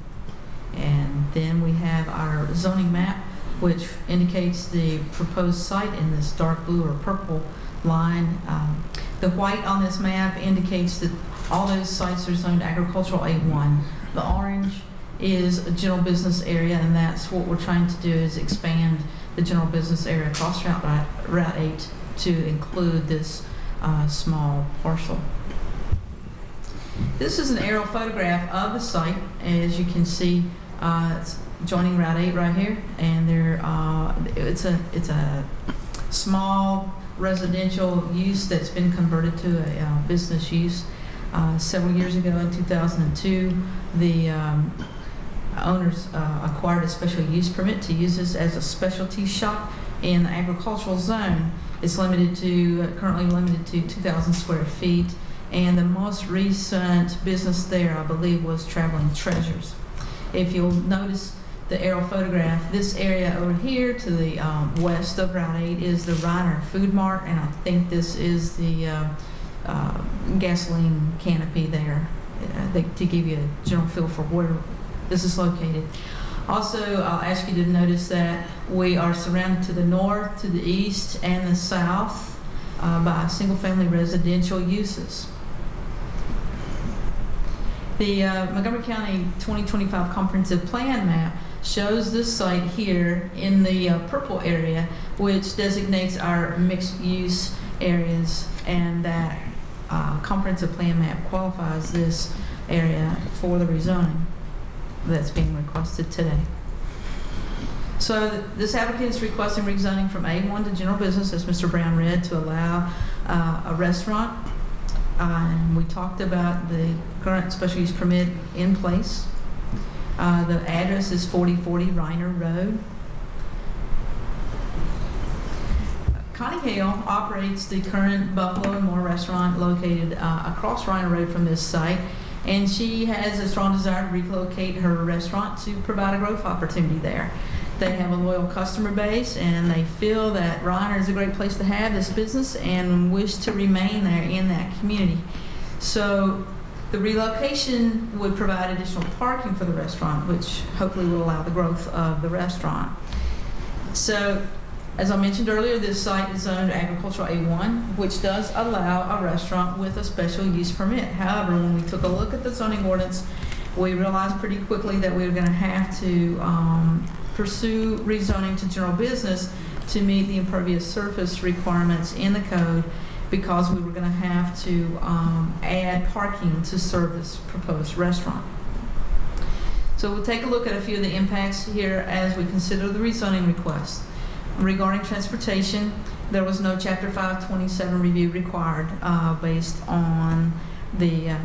And then we have our zoning map, which indicates the proposed site in this dark blue or purple line. Um, The white on this map indicates that all those sites are zoned agricultural A1. The orange is a general business area, and that's what we're trying to do, is expand the general business area across Route, Route 8 to include this uh, small parcel. This is an aerial photograph of the site. As you can see, uh, it's joining Route 8 right here, and there, uh, it's a it's a small residential use that's been converted to a uh, business use. Uh, several years ago, in 2002, the um, owners uh, acquired a special use permit to use this as a specialty shop in the agricultural zone. It's limited to, uh, currently limited to 2,000 square feet, and the most recent business there, I believe, was Traveling Treasures. If you'll notice the aerial photograph, this area over here to the um, west of Route 8 is the Riner Food Mart, and I think this is the uh, uh, gasoline canopy there, to give you a general feel for where this is located. Also, I'll ask you to notice that we are surrounded to the north, to the east, and the south uh, by single-family residential uses. The uh, Montgomery County 2025 Comprehensive Plan map shows this site here in the uh, purple area, which designates our mixed-use areas, and that uh, comprehensive plan map qualifies this area for the rezoning that's being requested today. So this applicant is requesting rezoning from A1 to general business, as Mr. Brown read, to allow uh, a restaurant. Uh, And we talked about the current special use permit in place. Uh, The address is 4040 Riner Road. Connie Hale operates the current Buffalo and More restaurant located uh, across Riner Road from this site, and she has a strong desire to relocate her restaurant to provide a growth opportunity there. They have a loyal customer base, and they feel that Riner is a great place to have this business and wish to remain there in that community. So the relocation would provide additional parking for the restaurant, which hopefully will allow the growth of the restaurant. So, as I mentioned earlier, this site is zoned agricultural A1, which does allow a restaurant with a special use permit. However, when we took a look at the zoning ordinance, we realized pretty quickly that we were going to have to um, pursue rezoning to general business to meet the impervious surface requirements in the code because we were going to have to um, add parking to serve this proposed restaurant. So we'll take a look at a few of the impacts here as we consider the rezoning request. Regarding transportation, there was no Chapter 527 review required uh, based on the uh,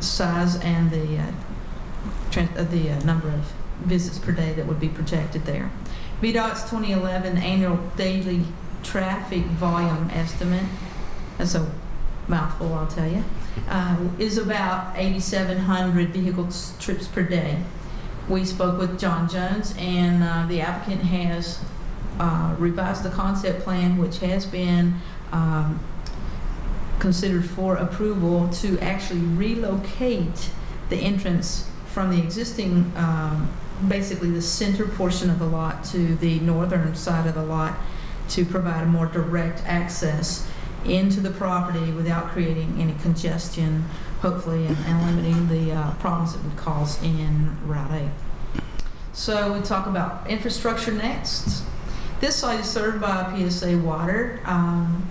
size and the, uh, uh, the number of visits per day that would be projected there. VDOT's 2011 annual daily traffic volume estimate, that's a mouthful, I'll tell you, uh, is about 8,700 vehicle trips per day. We spoke with John Jones, and uh, the applicant has uh, revised the concept plan, which has been um, considered for approval to actually relocate the entrance from the existing, um, basically the center portion of the lot to the northern side of the lot to provide a more direct access into the property without creating any congestion, hopefully, and, and limiting the uh, problems it would cause in Route 8. So we talk about infrastructure next. This site is served by PSA Water. Um,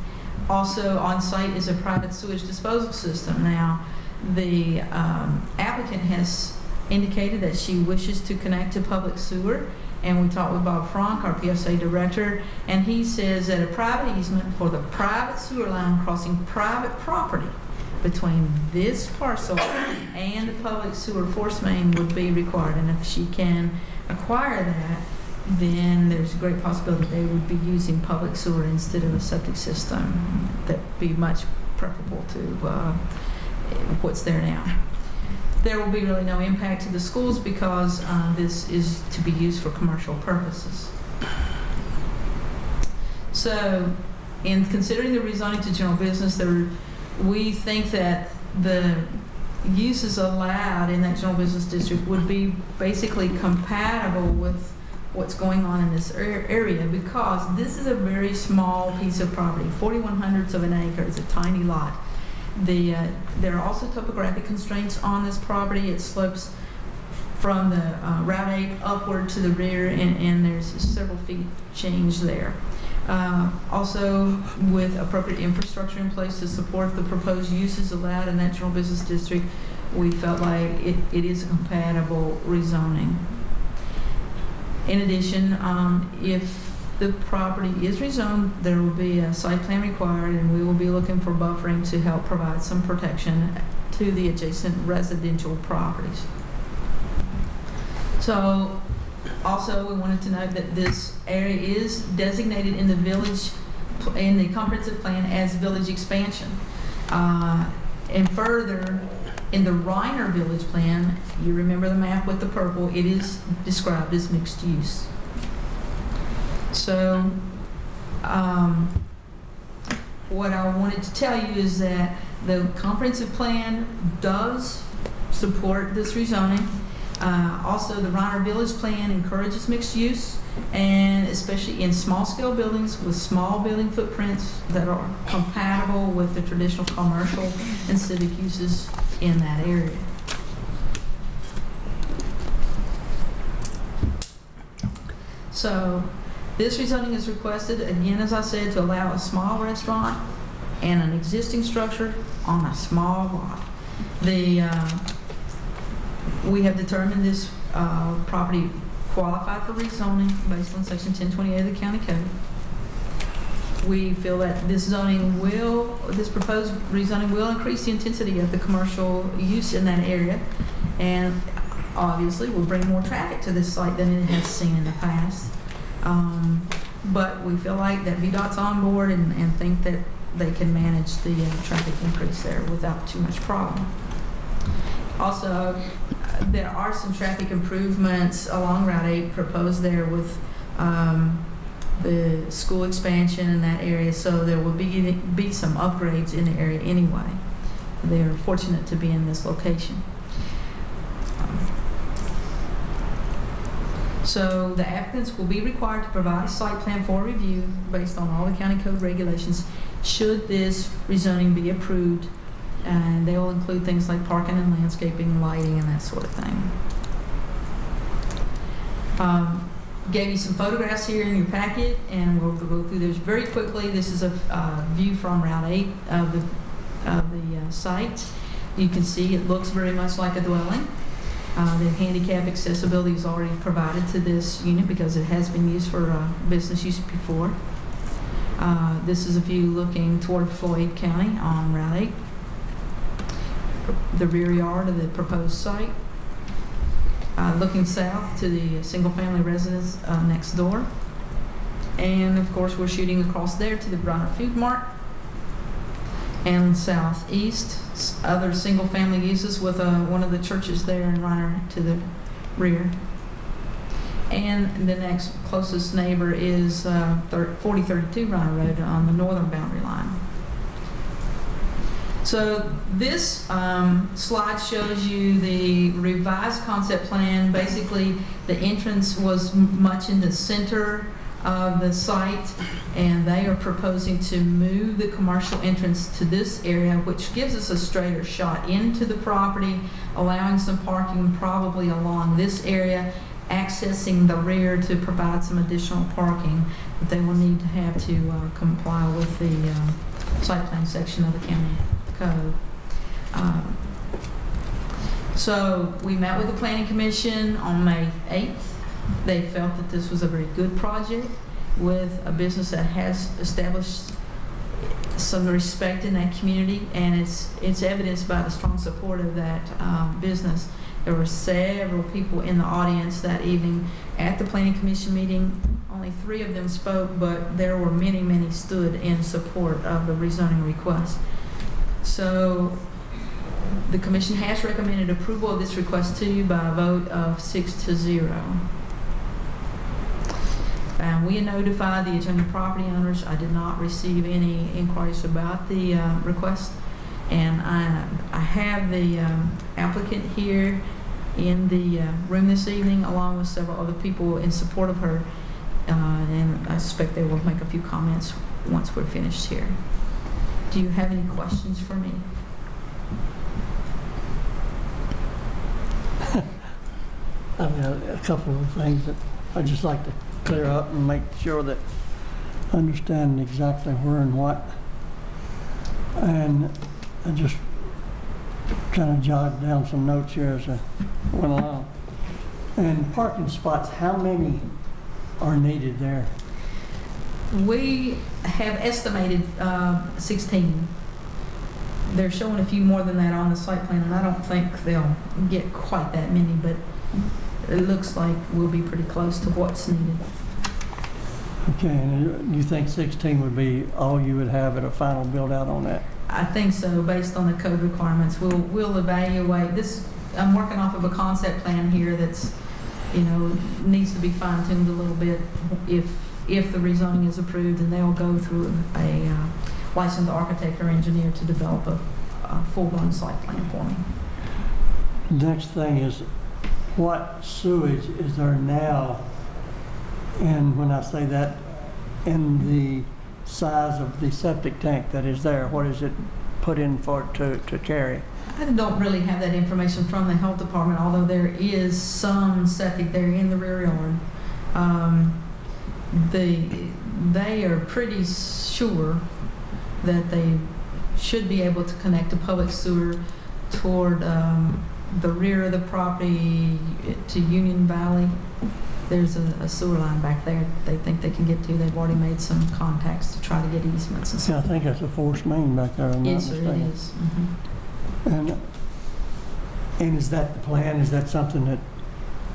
also on site is a private sewage disposal system. Now, the um, applicant has indicated that she wishes to connect to public sewer, and we talked with Bob Frank, our PSA director, and he says that a private easement for the private sewer line crossing private property between this parcel and the public sewer force main would be required, and if she can acquire that, then there's a great possibility they would be using public sewer instead of a septic system. That'd be much preferable to uh, what's there now. There will be really no impact to the schools because uh, this is to be used for commercial purposes. So, in considering the rezoning to general business, there, we think that the uses allowed in that general business district would be basically compatible with what's going on in this ar- area because this is a very small piece of property, 41 hundredths of an acre. It's a tiny lot. The, uh, there are also topographic constraints on this property. It slopes from the uh, Route 8 upward to the rear, and, and there's several feet change there. Uh, Also, with appropriate infrastructure in place to support the proposed uses allowed in that general business district, we felt like it, it is a compatible rezoning. In addition, um, if the property is rezoned, there will be a site plan required, and we will be looking for buffering to help provide some protection to the adjacent residential properties. So, also, we wanted to note that this area is designated in the village, in the comprehensive plan as village expansion. Uh, And further, in the Riner Village Plan, you remember the map with the purple, it is described as mixed use. So, um, what I wanted to tell you is that the comprehensive plan does support this rezoning. Uh, also, the Riner Village Plan encourages mixed use, and especially in small-scale buildings with small building footprints that are compatible with the traditional commercial and civic uses in that area. So this rezoning is requested, again, as I said, to allow a small restaurant and an existing structure on a small lot. The, uh, we have determined this uh, property qualified for rezoning based on section 1028 of the county code. We feel that this zoning will, this proposed rezoning will increase the intensity of the commercial use in that area and obviously will bring more traffic to this site than it has seen in the past. Um, But we feel like that VDOT's on board and, and think that they can manage the uh, traffic increase there without too much problem. Also, uh, there are some traffic improvements along Route 8 proposed there with um, the school expansion in that area, so there will be, be some upgrades in the area anyway. They're fortunate to be in this location. So the applicants will be required to provide a site plan for review based on all the county code regulations should this rezoning be approved. And they will include things like parking and landscaping, lighting, and that sort of thing. Um, Gave you some photographs here in your packet, and we'll go through those very quickly. This is a uh, view from Route 8 of the, of the uh, site. You can see it looks very much like a dwelling. Uh, The handicap accessibility is already provided to this unit because it has been used for uh, business use before. Uh, This is a view looking toward Floyd County on Route 8. The rear yard of the proposed site. Uh, Looking south to the single-family residence uh, next door. And of course, we're shooting across there to the Bronner Food Mart. And southeast, other single-family uses with uh, one of the churches there in Riner to the rear. And the next closest neighbor is uh, 4032 Riner Road on the northern boundary line. So this um, slide shows you the revised concept plan. Basically, the entrance was much in the center of the site, and they are proposing to move the commercial entrance to this area, which gives us a straighter shot into the property, allowing some parking probably along this area, accessing the rear to provide some additional parking that they will need to have to uh, comply with the uh, site plan section of the county code. Um, So we met with the planning commission on May 8th. They felt that this was a very good project with a business that has established some respect in that community, and it's, it's evidenced by the strong support of that um, business. There were several people in the audience that evening at the planning commission meeting. Only three of them spoke, but there were many, many stood in support of the rezoning request. So the commission has recommended approval of this request to you by a vote of six to zero. And we notified the adjoining property owners. I did not receive any inquiries about the uh, request. And I, I have the um, applicant here in the uh, room this evening, along with several other people in support of her. Uh, And I suspect they will make a few comments once we're finished here. Do you have any questions for me? I've got a couple of things that I'd just like to clear up and make sure that I understand exactly where and what. And I just kind of jotted down some notes here as I went along. And parking spots, how many are needed there? We have estimated uh, 16. They're showing a few more than that on the site plan, and I don't think they'll get quite that many, but it looks like we'll be pretty close to what's needed. Okay, and you think 16 would be all you would have at a final build-out on that? I think so, based on the code requirements. We'll, we'll evaluate, this, I'm working off of a concept plan here that's, you know, needs to be fine-tuned a little bit if, if the rezoning is approved, and they'll go through a uh, licensed architect or engineer to develop a, a full-blown site plan for me. Next thing is, what sewage is there now? And when I say that, in the size of the septic tank that is there, what is it put in for to, to carry? I don't really have that information from the health department, although there is some septic there in the rear yard. Um, the, they are pretty sure that they should be able to connect a public sewer toward um, the rear of the property to Union Valley. There's a a sewer line back there they think they can get to. They've already made some contacts to try to get easements and Yeah, I think that's a force main back there. I'm Yes, sir, it is. Mhm. And, and is that the plan? Is that something that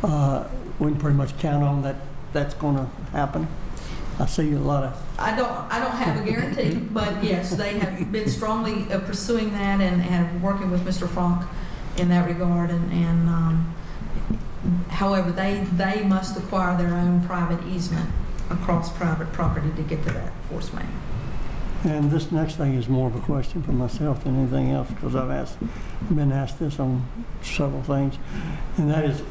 uh, we can pretty much count on that that's going to happen? I see a lot of, I don't, I don't have a guarantee, but yes, they have been strongly uh, pursuing that and, and working with Mr. Frank in that regard. And, and um, however, they, they must acquire their own private easement across private property to get to that force main. and this next thing is more of a question for myself than anything else, because I've asked, been asked this on several things. And that is,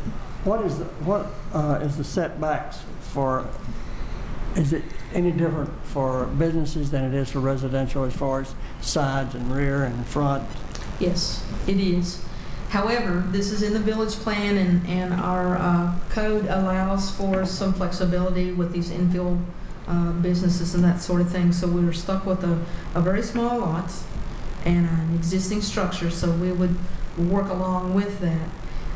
what is, the what uh, is the setbacks for, is it any different for businesses than it is for residential as far as sides and rear and front? Yes, it is. However, this is in the village plan and, and our uh, code allows for some flexibility with these infill uh, businesses and that sort of thing. So we were stuck with a, a very small lot and an existing structure, so we would work along with that.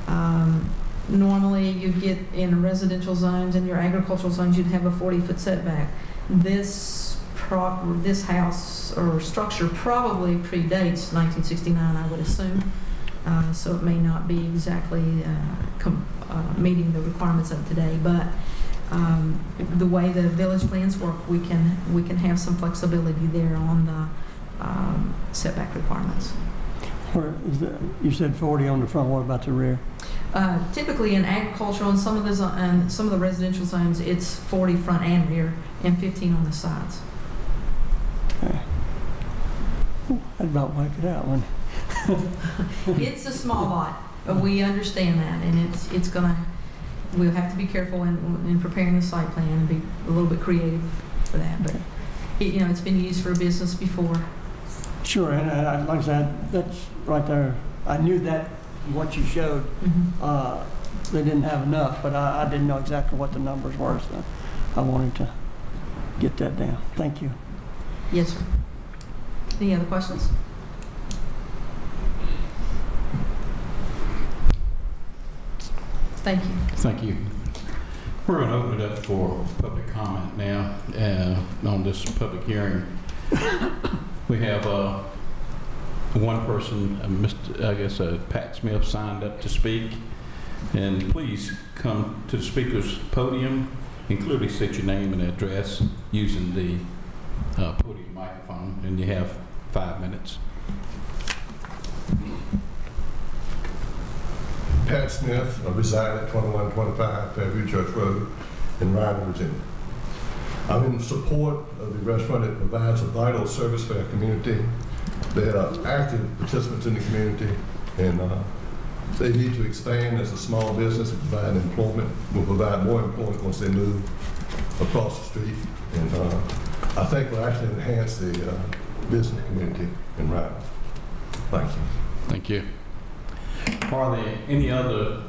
Um, Normally, you'd get in residential zones and your agricultural zones, you'd have a 40-foot setback. This prop, this house or structure probably predates 1969, I would assume. Uh, So it may not be exactly uh, uh, meeting the requirements of today, but um, the way the village plans work, we can, we can have some flexibility there on the um, setback requirements. Or is the, you said 40 on the front, what about the rear? Uh, Typically in agricultural and some of the, and some of the residential zones, it's 40 front and rear and 15 on the sides. Okay. I'd about wipe it out, wouldn't It's a small lot, but we understand that, and it's, it's gonna, we'll have to be careful in, in preparing the site plan and be a little bit creative for that, but, it- you know, it's been used for a business before. Sure, and I, I- like I said, that's right there. I knew that, what you showed, uh, they didn't have enough, but I, I didn't know exactly what the numbers were, so I wanted to get that down. Thank you. Yes, sir. Any other questions? Thank you. Thank you. We're going to open it up for public comment now uh, on this public hearing. We have uh, one person, uh, Mr., I guess uh, Pat Smith, signed up to speak. And please come to the speaker's podium and clearly state your name and address using the uh, podium microphone, and you have five minutes. Pat Smith, I reside at 2125 Fairview Church Road in Riner, Virginia. I'm in support of the restaurant that provides a vital service for our community. They are active participants in the community, and uh, they need to expand as a small business and provide employment, will provide more employment once they move across the street. And uh, I think will actually enhance the uh, business community in Riner. Thank you. Thank you. Are there any other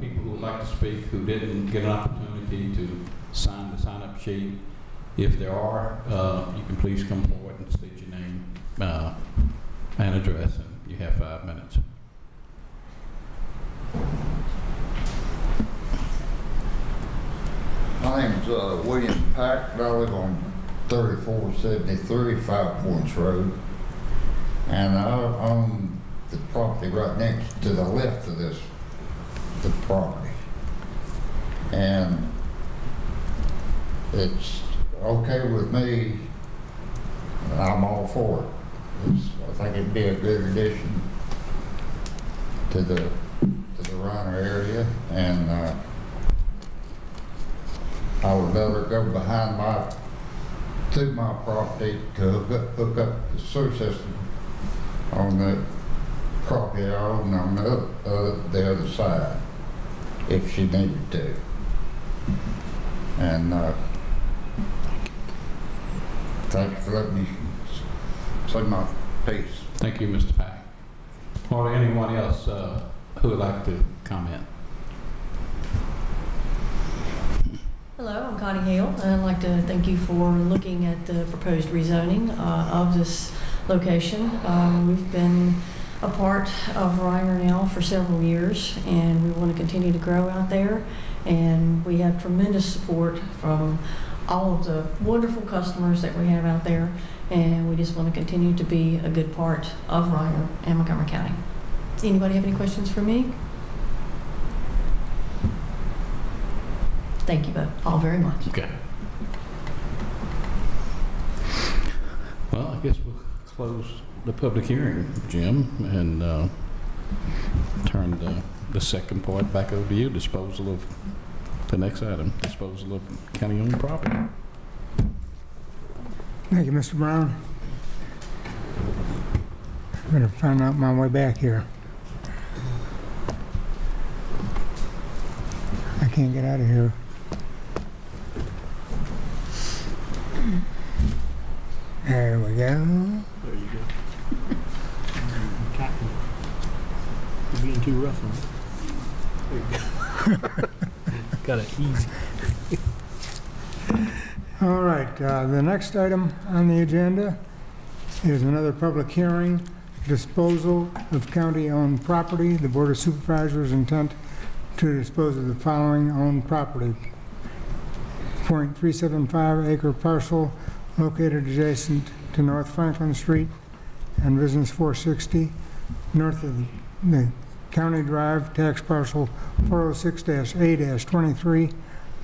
people who would like to speak who didn't get an opportunity to sign the sign-up sheet? If there are, uh, you can please come forward and state your name uh, and address, and you have five minutes. My name's uh, William Pack, I live on 3473 Five Points Road. And I own the property right next to the left of this, the property. And it's okay with me, I'm all for it. I think it'd be a good addition to the, to the Riner area, and, uh, I would rather go behind my, through my property to hook up, hook up the sewer system on the property I own on the, uh, the other side, if she needed to. And, uh, thank you for letting me say my piece. Thank you, Mr. Pack. Or anyone else uh, who would like to comment? Hello, I'm Connie Hale, and I'd like to thank you for looking at the proposed rezoning uh, of this location. Um, We've been a part of Riner now for several years, and we want to continue to grow out there. And we have tremendous support from all of the wonderful customers that we have out there, and we just want to continue to be a good part of Riner and Montgomery County. Anybody have any questions for me? Thank you both, all very much. Okay. Well, I guess we'll close the public hearing, Jim, and uh, turn the, the second part back over to you, disposal of, the next item, disposal of county-owned property. Thank you, Mr. Brown. I'm going to find out my way back here. I can't get out of here. There we go. There you go. You're being too rough on it. There you go. Got it easy. All right, uh, the next item on the agenda is another public hearing, disposal of county-owned property. The Board of Supervisors intent to dispose of the following owned property. .375 acre parcel located adjacent to North Franklin Street and Business 460, north of the County Drive, tax parcel 406-A-23,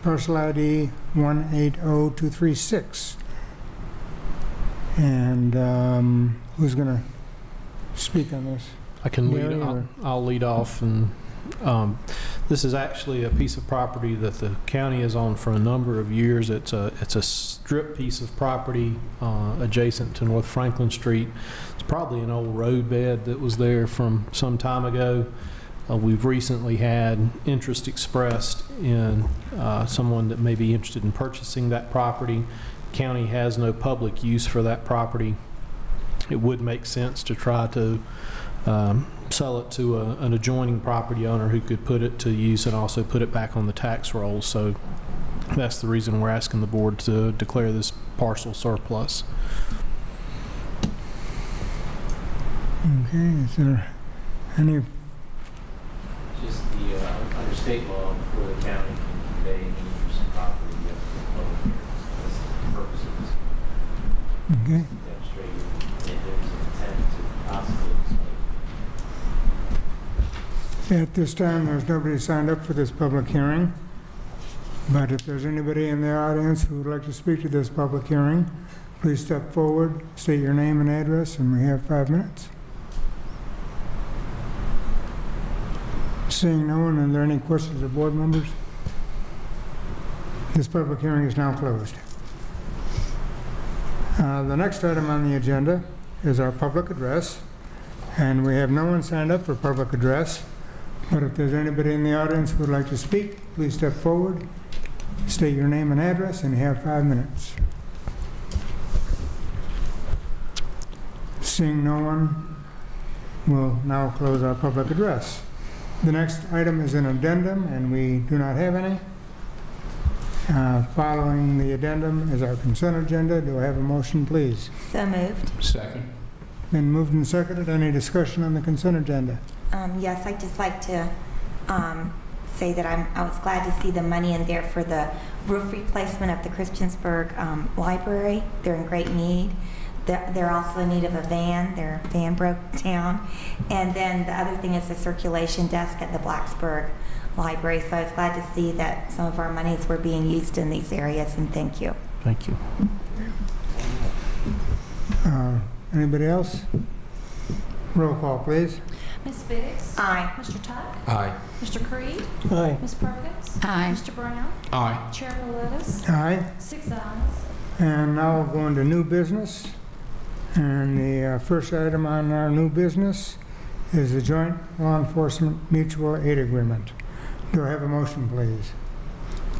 parcel ID 180236. And um, who's going to speak on this? I can lead, I'll, I'll lead off and, um, this is actually a piece of property that the county is on for a number of years. It's a, it's a strip piece of property, uh, adjacent to North Franklin Street. It's probably an old roadbed that was there from some time ago. Uh, we've recently had interest expressed in, uh, someone that may be interested in purchasing that property. County has no public use for that property. It would make sense to try to, um, sell it to a- an adjoining property owner who could put it to use and also put it back on the tax roll. So that's the reason we're asking the board to declare this parcel surplus. Okay, is there any, Just the, uh, under state law for the county convey any use of property, you have to go public hearings. That's the purpose of this, okay, demonstrate that there's an intent to possibly dispose. at this time, there's nobody signed up for this public hearing. But if there's anybody in the audience who would like to speak to this public hearing, please step forward, state your name and address, and we have five minutes. Seeing no one, are there any questions of board members? This public hearing is now closed. Uh, The next item on the agenda is our public address, and we have no one signed up for public address. But if there's anybody in the audience who would like to speak, please step forward, state your name and address, and you have five minutes. Seeing no one, we'll now close our public address. The next item is an addendum, and we do not have any. Uh, Following the addendum is our consent agenda. Do I have a motion, please? So moved. Second. Been moved and seconded. Any discussion on the consent agenda? Um, Yes, I'd just like to um, say that I'm, I was glad to see the money in there for the roof replacement of the Christiansburg um, Library. They're in great need. They're they're also in need of a van. Their van broke down. And then the other thing is the circulation desk at the Blacksburg Library. So I was glad to see that some of our monies were being used in these areas, and thank you. Thank you. Uh, Anybody else? Roll call, please. Ms. Biggs? Aye. Mr. Tuck? Aye. Mr. Creed? Aye. Ms. Perkins? Aye. Mr. Brown? Aye. Chairman Littis? Aye. Six ayes. And now we'll go into new business. And the uh, first item on our new business is the joint law enforcement mutual aid agreement. Do I have a motion, please?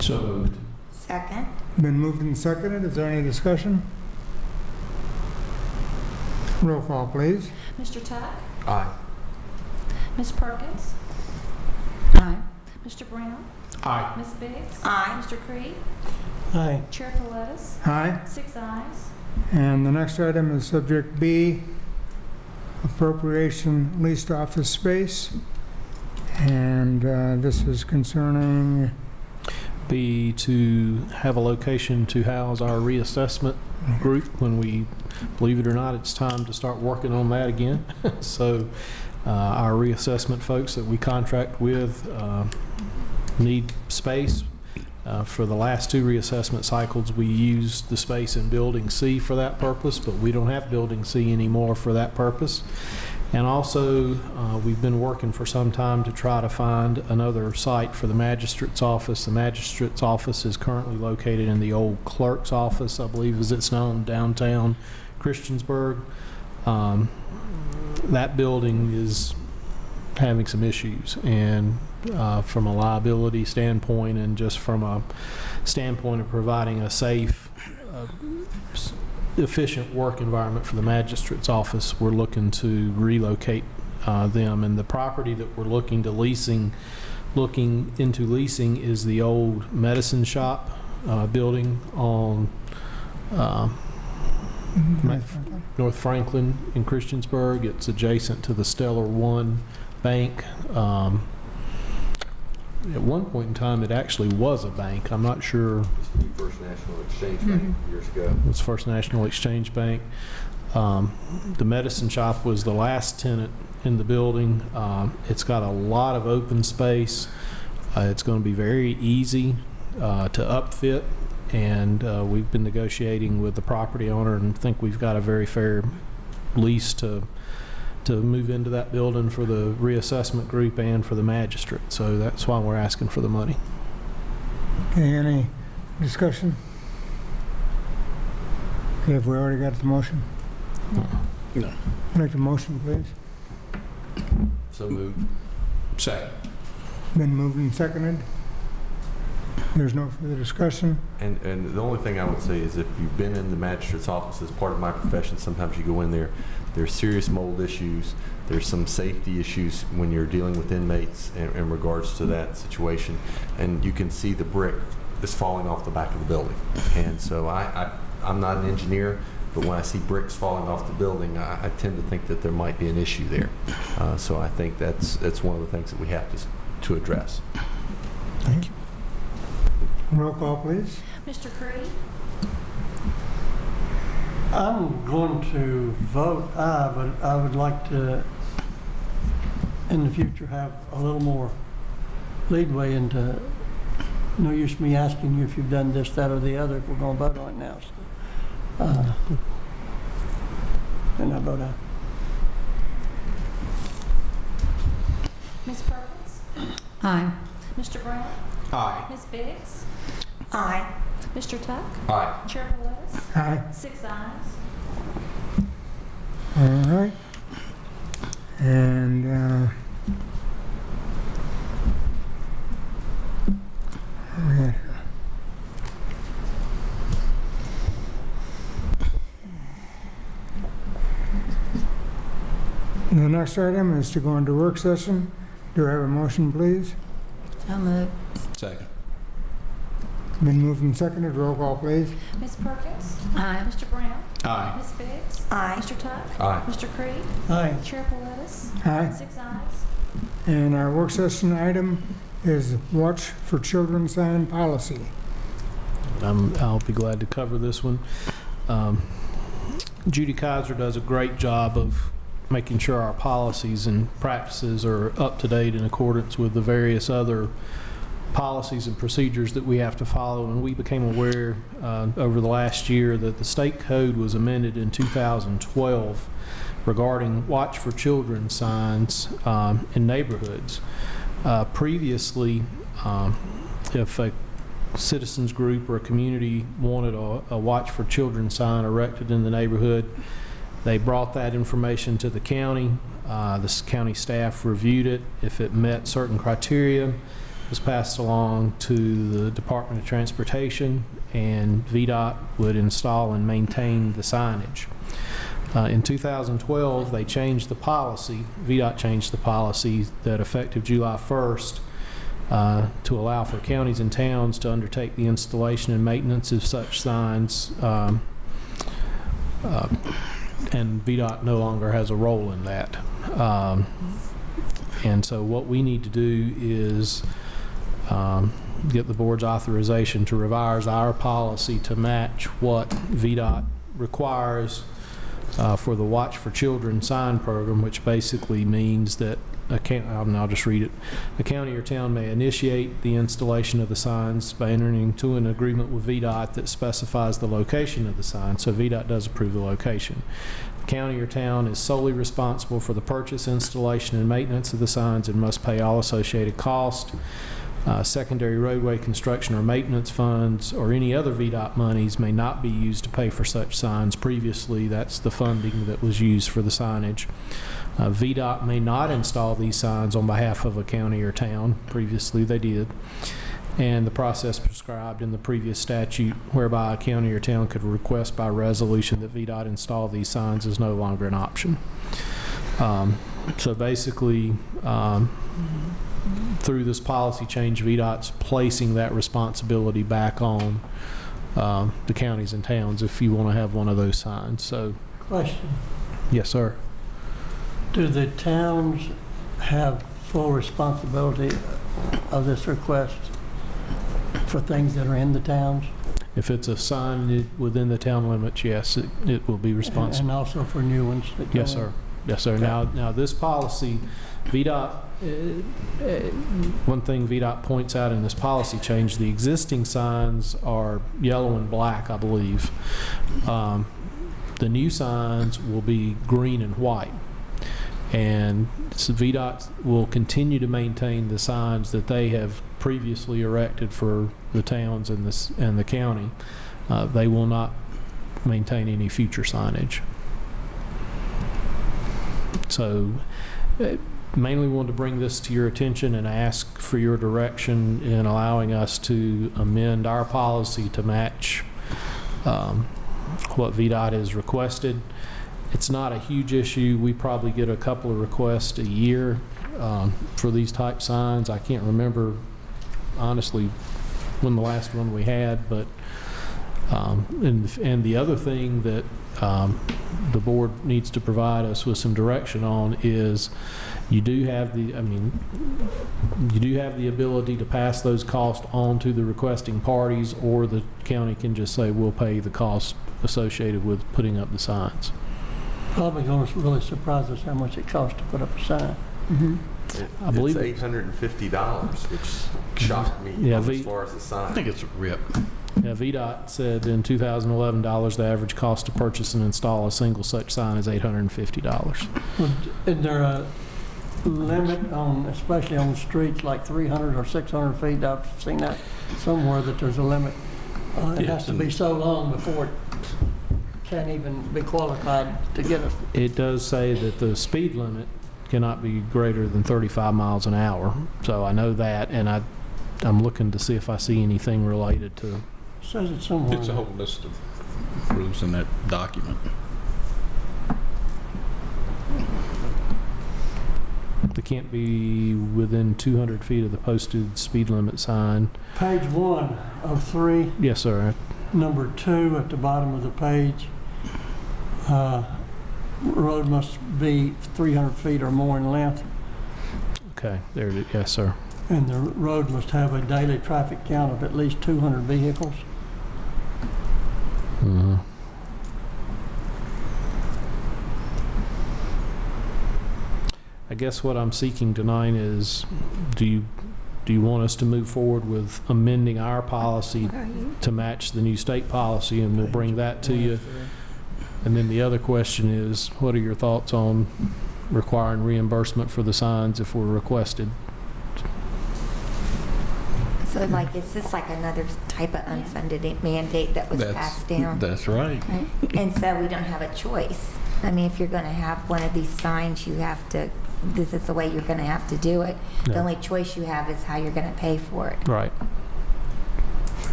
So moved. Second? Been moved and seconded. Is there any discussion? Roll call, please. Mr. Tuck? Aye. Ms. Perkins? Aye. Mr. Brown? Aye. Ms. Biggs? Aye. Mr. Creed? Aye. Chair Politis? Aye. Six ayes. And the next item is subject B, appropriation leased office space. And uh, this is concerning, Be to have a location to house our reassessment group when we, believe it or not, it's time to start working on that again. So uh, our reassessment folks that we contract with uh, need space. Uh, For the last two reassessment cycles, we used the space in Building C for that purpose, but we don't have Building C anymore for that purpose. And also, uh, we've been working for some time to try to find another site for the magistrate's office. The magistrate's office is currently located in the old clerk's office, I believe as it's known, downtown Christiansburg. Um, That building is having some issues, and uh, from a liability standpoint and just from a standpoint of providing a safe, uh, efficient work environment for the magistrate's office, we're looking to relocate uh, them. And the property that we're looking to leasing, looking into leasing is the old medicine shop uh, building on um, North Franklin in Christiansburg. It's adjacent to the StellarOne Bank. Um, At one point in time, it actually was a bank. I'm not sure. First National Exchange Bank years ago. It was First National Exchange Bank. Um, The medicine shop was the last tenant in the building. Um, It's got a lot of open space. Uh, It's going to be very easy uh, to upfit, and uh, we've been negotiating with the property owner and think we've got a very fair lease to, to move into that building for the reassessment group and for the magistrate. So that's why we're asking for the money. okay, any discussion? Okay, have we already got the motion? No. Make the motion, please. So moved. Second. Been moved and seconded. There's no further discussion. And, and the only thing I would say is if you've been in the magistrate's office as part of my profession, sometimes you go in there, there's serious mold issues, there's some safety issues when you're dealing with inmates in, in regards to that situation. And you can see the brick is falling off the back of the building. And so I, I, I'm not an engineer, but when I see bricks falling off the building, I, I tend to think that there might be an issue there. Uh, so I think that's, that's one of the things that we have to, to address. Thank you. Roll call, please. Mr. Creed? I'm going to vote aye, but I would like to, in the future, have a little more leadway into, no use me asking you if you've done this, that, or the other, if we're going to vote on it now. So, uh, And I vote aye. Ms. Perkins? Aye. Mr. Brown? Aye. Ms. Biggs? Aye. Mr. Tuck? Aye. Chair Politis? Aye. Six ayes. All right. And, uh, we at here? The next item is to go into work session. Do I have a motion, please? So moved. Second. Been moved and seconded. Roll call, please. Ms. Perkins? Aye. Mr. Brown? Aye. Ms. Biggs? Aye. Mr. Tuck? Aye. Mr. Creed? Aye. Chair Politis? Aye. Six ayes. And our work session item is Watch for Children sign policy. Um, I'll be glad to cover this one. Um, Judy Kaiser does a great job of making sure our policies and practices are up to date in accordance with the various other policies and procedures that we have to follow. And we became aware uh, over the last year that the state code was amended in 2012 regarding watch for children signs um, in neighborhoods. Uh, previously, um, if a citizens group or a community wanted a, a watch for children sign erected in the neighborhood, they brought that information to the county. Uh, the county staff reviewed it. If it met certain criteria, it was passed along to the Department of Transportation, and VDOT would install and maintain the signage. Uh, in 2012, they changed the policy. VDOT changed the policy that effective July 1st, uh, to allow for counties and towns to undertake the installation and maintenance of such signs. um, uh, And VDOT no longer has a role in that. Um, And so what we need to do is um, get the board's authorization to revise our policy to match what VDOT requires uh, for the Watch for Children sign program, which basically means that a coun- um, I'll just read it. A county or town may initiate the installation of the signs by entering into an agreement with VDOT that specifies the location of the sign. So VDOT does approve the location. The county or town is solely responsible for the purchase, installation, and maintenance of the signs and must pay all associated cost. Uh, Secondary roadway construction or maintenance funds or any other VDOT monies may not be used to pay for such signs. Previously, that's the funding that was used for the signage. Uh, VDOT may not install these signs on behalf of a county or town. Previously, they did. And the process prescribed in the previous statute whereby a county or town could request by resolution that VDOT install these signs is no longer an option. Um, So basically, um, through this policy change, VDOT's placing that responsibility back on um, the counties and towns if you want to have one of those signs. So, Question, yes, sir. do the towns have full responsibility of this request for things that are in the towns? If it's a sign i- within the town limits, yes, it, it will be responsible. And also for new ones that go Yes, in? sir. Yes, sir. Now, now this policy, VDOT, uh, uh, one thing VDOT points out in this policy change, the existing signs are yellow and black, I believe. Um, The new signs will be green and white. And so VDOT will continue to maintain the signs that they have previously erected for the towns and this, and the county. Uh, They will not maintain any future signage. So uh, mainly wanted to bring this to your attention and ask for your direction in allowing us to amend our policy to match um, what VDOT has requested. It's not a huge issue. We probably get a couple of requests a year um, for these type signs. I can't remember honestly when the last one we had, but um, and, and the other thing that um, the board needs to provide us with some direction on is you do have the, I mean, you do have the ability to pass those costs on to the requesting parties, or the county can just say, we'll pay the cost associated with putting up the signs. Probably going to really surprise us how much it costs to put up a sign. It- I believe It's eight hundred and fifty dollars, which shocked me Yeah, as V- far as the sign. I think it's a rip. Yeah, VDOT said in 2011 dollars, the average cost to purchase and install a single such sign is $850. Well, Is there a limit on, especially on streets like 300 or 600 feet? I've seen that somewhere that there's a limit. Uh, It has to be so long before it can't even be qualified to get us. It does say that the speed limit cannot be greater than 35 miles an hour. So I know that, and I, I'm looking to see if I see anything related to, Says it somewhere. It's a whole list of rules in that document. they can't be within 200 feet of the posted speed limit sign. Page one of three, Yes, sir. number two at the bottom of the page. Uh, Road must be 300 feet or more in length, Okay, there it is. Yes, sir. and the road must have a daily traffic count of at least 200 vehicles. Mhm. I guess what I'm seeking tonight is, do you, do you want us to move forward with amending our policy to match the new state policy, and we'll bring that to you? And then the other question is, what are your thoughts on requiring reimbursement for the signs if we're requested? So like, is this like another type of unfunded mandate that was That's- passed down? That's right. And so we don't have a choice. I mean, if you're going to have one of these signs, you have to, this is the way you're going to have to do it. The Yeah. only choice you have is how you're going to pay for it. Right.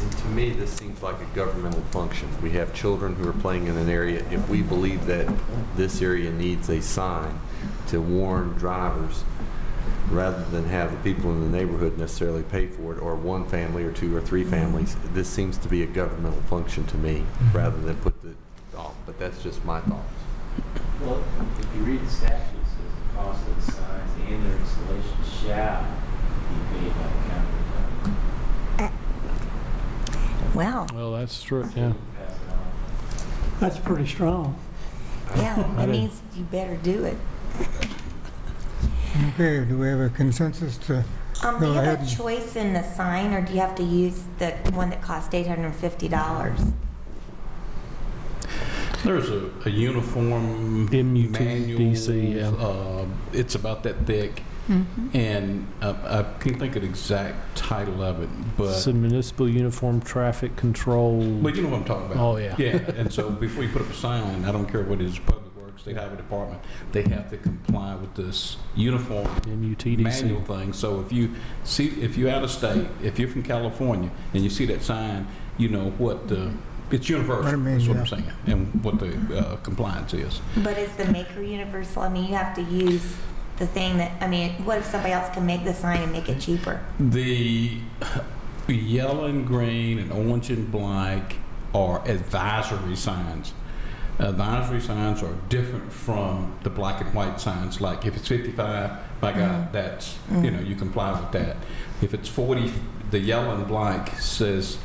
And to me, this seems like a governmental function. We have children who are playing in an area. If we believe that this area needs a sign to warn drivers, rather than have the people in the neighborhood necessarily pay for it, or one family, or two, or three families. This seems to be a governmental function to me, mm-hmm. rather than put the, off, but that's just my thoughts. Well, if you read the statute, it says the cost of the signs and their installation shall be paid by the county. Well, Well, that's true, yeah. Pass it on. That's pretty strong. yeah, I that means you better do it. Okay, do we have a consensus to Um, do go you ahead? have a and- choice in the sign, or do you have to use the one that cost $850? There's a, a uniform MUTDC, manual. yeah. Uh, it's about that thick, and uh, I can't think of the exact title of it, but It's a municipal uniform traffic control. but you know what I'm talking about. Oh, yeah. Yeah, and so before you put up a sign, I don't care what it is, Public Works, State Highway Department, they have to comply with this uniform manual thing. So if you see, if you're out of state, if you're from California and you see that sign, you know what the, it's universal, What it means, is what I'm saying, and what the uh, compliance is. But is the maker universal? I mean, you have to use the thing that, I mean, what if somebody else can make the sign and make it cheaper? The yellow and green and orange and black are advisory signs. Uh, advisory signs are different from the black and white signs. Like if it's 55, by God, mm-hmm. that's, mm-hmm. you know, you comply with that. If it's 40, the yellow and black says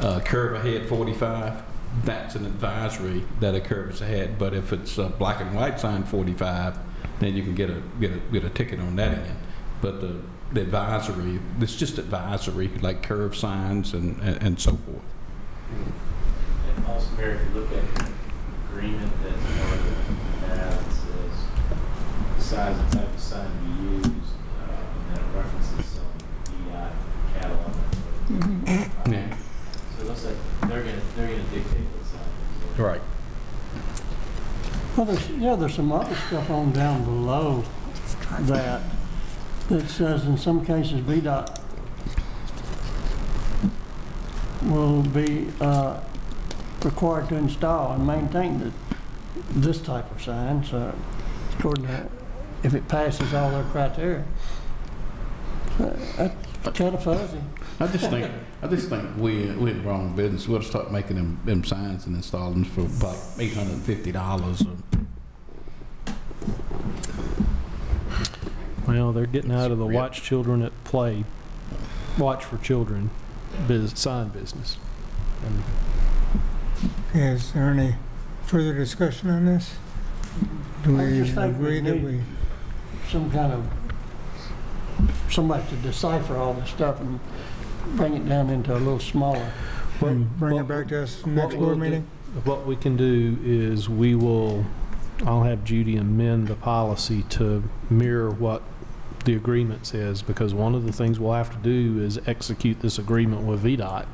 uh, curve ahead 45, that's an advisory that a curve is ahead. But if it's a black and white sign 45, then you can get a, get a, get a ticket on that end. But the, the advisory, it's just advisory, like curve signs and, and, and so forth. And also, Mayor, if you look at the agreement that's part of that, it says the size and type of sign to be used, uh, and then it references some DI catalog. Yeah. So it looks like they're gonna, they're gonna dictate what sign. is. Right. Well, there's, yeah, there's some other stuff on down below that, that says in some cases VDOT will be, uh, required to install and maintain the, this type of sign, so according to, if it passes all their criteria. So, That's kind of fuzzy. I just think, I just think we, we're in the wrong business. We'll start making them, them signs and installing them for about eight hundred and fifty dollars. Well, they're getting out of the watch children at play, watch for children biz, sign business. And Okay, is there any further discussion on this? Do I we just think we agree that need- we, some kind of, somebody to decipher all this stuff and bring it down into a little smaller. and bring it what- back to us what next we'll board do- meeting? What we can do is we will, I'll have Judy amend the policy to mirror what the agreement says, because one of the things we'll have to do is execute this agreement with VDOT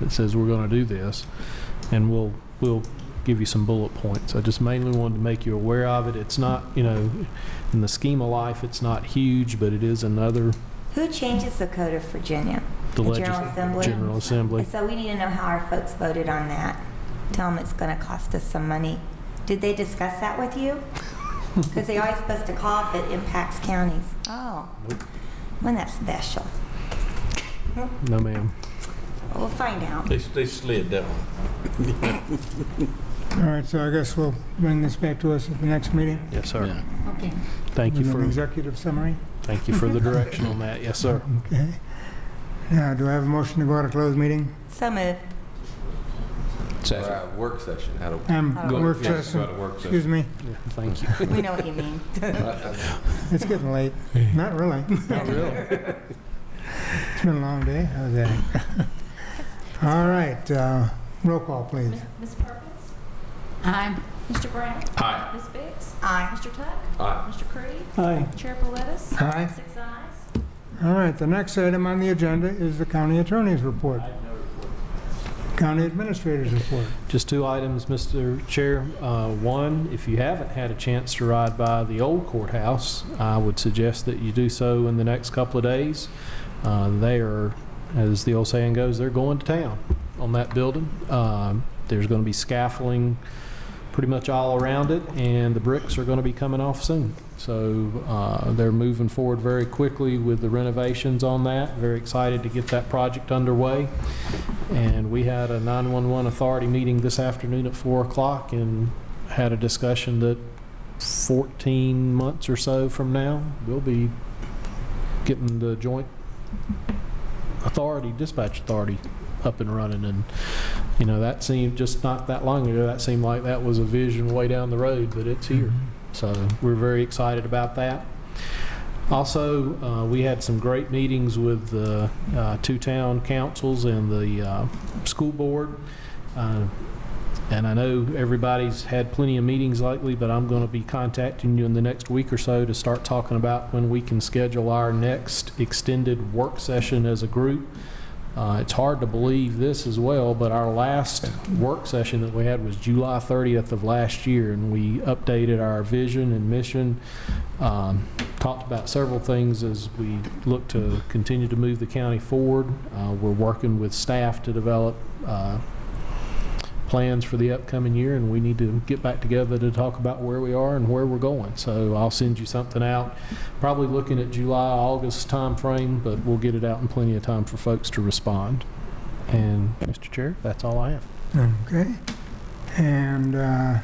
that says we're gonna do this, and we'll, we'll give you some bullet points. I just mainly wanted to make you aware of it. It's not, you know, in the scheme of life, it's not huge, but it is another, Who changes the code of Virginia? the The General Assembly? General Assembly. So we need to know how our folks voted on that. Tell them it's going to cost us some money. Did they discuss that with you? Because they're always supposed to call if it impacts counties. Oh, when that's special. No, ma'am. We'll find out. They, they slid that one. All right, so I guess we'll bring this back to us at the next meeting. Yes, sir. Yeah. Okay. Thank you for an executive summary? thank you for the direction on that. Yes, sir. Okay. Now, do I have a motion to go out of closed meeting? So moved. Second. Uh, Work session, how do, Um, Go- work yes, session, go to work excuse me, Yeah, Thank you. We know what you mean. it's getting late. Not really. Not really. It's been a long day. How's that? All right, uh, roll call, please. Ms. Perkins? Aye. Mr. Brown? Aye. Ms. Biggs? Aye. Mr. Tuck? Aye. Mr. Creed? Aye. Chair Politis? Aye. Six ayes. All right, the next item on the agenda is the county attorney's report. I have no report. County administrator's report. Just two items, Mr. Chair. Uh, One, if you haven't had a chance to ride by the old courthouse, I would suggest that you do so in the next couple of days. Uh, They are, as the old saying goes, they're going to town on that building. Um, There's going to be scaffolding pretty much all around it, and the bricks are going to be coming off soon. So uh, they're moving forward very quickly with the renovations on that. Very excited to get that project underway. And we had a 911 authority meeting this afternoon at 4 o'clock and had a discussion that 14 months or so from now, we'll be getting the joint authority, dispatch authority up and running. And, you know, that seemed, just not that long ago, that seemed like that was a vision way down the road, but it's here. So we're very excited about that. Also, uh, we had some great meetings with the uh, two town councils and the uh, school board. And I know everybody's had plenty of meetings lately, but I'm going to be contacting you in the next week or so to start talking about when we can schedule our next extended work session as a group. Uh, It's hard to believe this as well, but our last work session that we had was July 30th of last year, and we updated our vision and mission, um, talked about several things as we look to continue to move the county forward. Uh, We're working with staff to develop uh, plans for the upcoming year, and we need to get back together to talk about where we are and where we're going. So I'll send you something out, probably looking at July, August timeframe, but we'll get it out in plenty of time for folks to respond. And, Mr. Chair, that's all I have. Okay. And uh,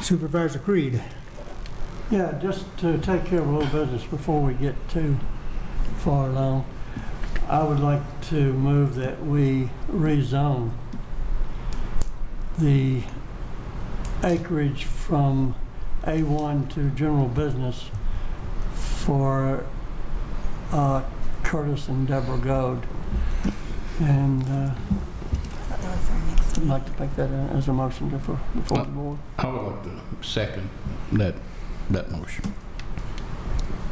Supervisor Creed. Yeah, just to take care of a little business before we get too far along, I would like to move that we rezone the acreage from A1 to general business for uh, Curtis and Deborah Goad. And uh, I'd like to make that as a motion before, before the board. I would like to second that, that motion.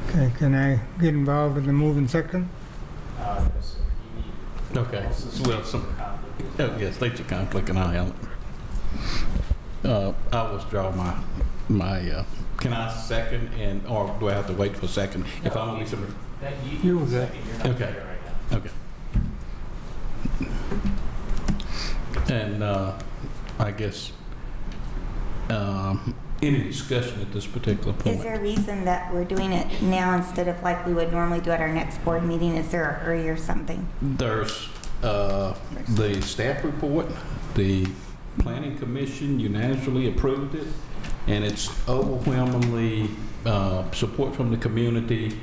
Okay, can I get involved in the move and second? Uh, yes, sir. You need- Okay. Well, some, oh, yes, state your conflict and I'll handle it. Uh, I'll withdraw my, my, uh, can I second and, or do I have to wait for a second? If I'm gonna be some, That you, You you were good. second, you're not Okay. there right now. okay. And, uh, I guess, um, any discussion at this particular point? Is there a reason that we're doing it now instead of like we would normally do at our next board meeting? Is there a hurry or something? There's uh, the staff report, the planning commission unanimously approved it, and it's overwhelmingly uh, support from the community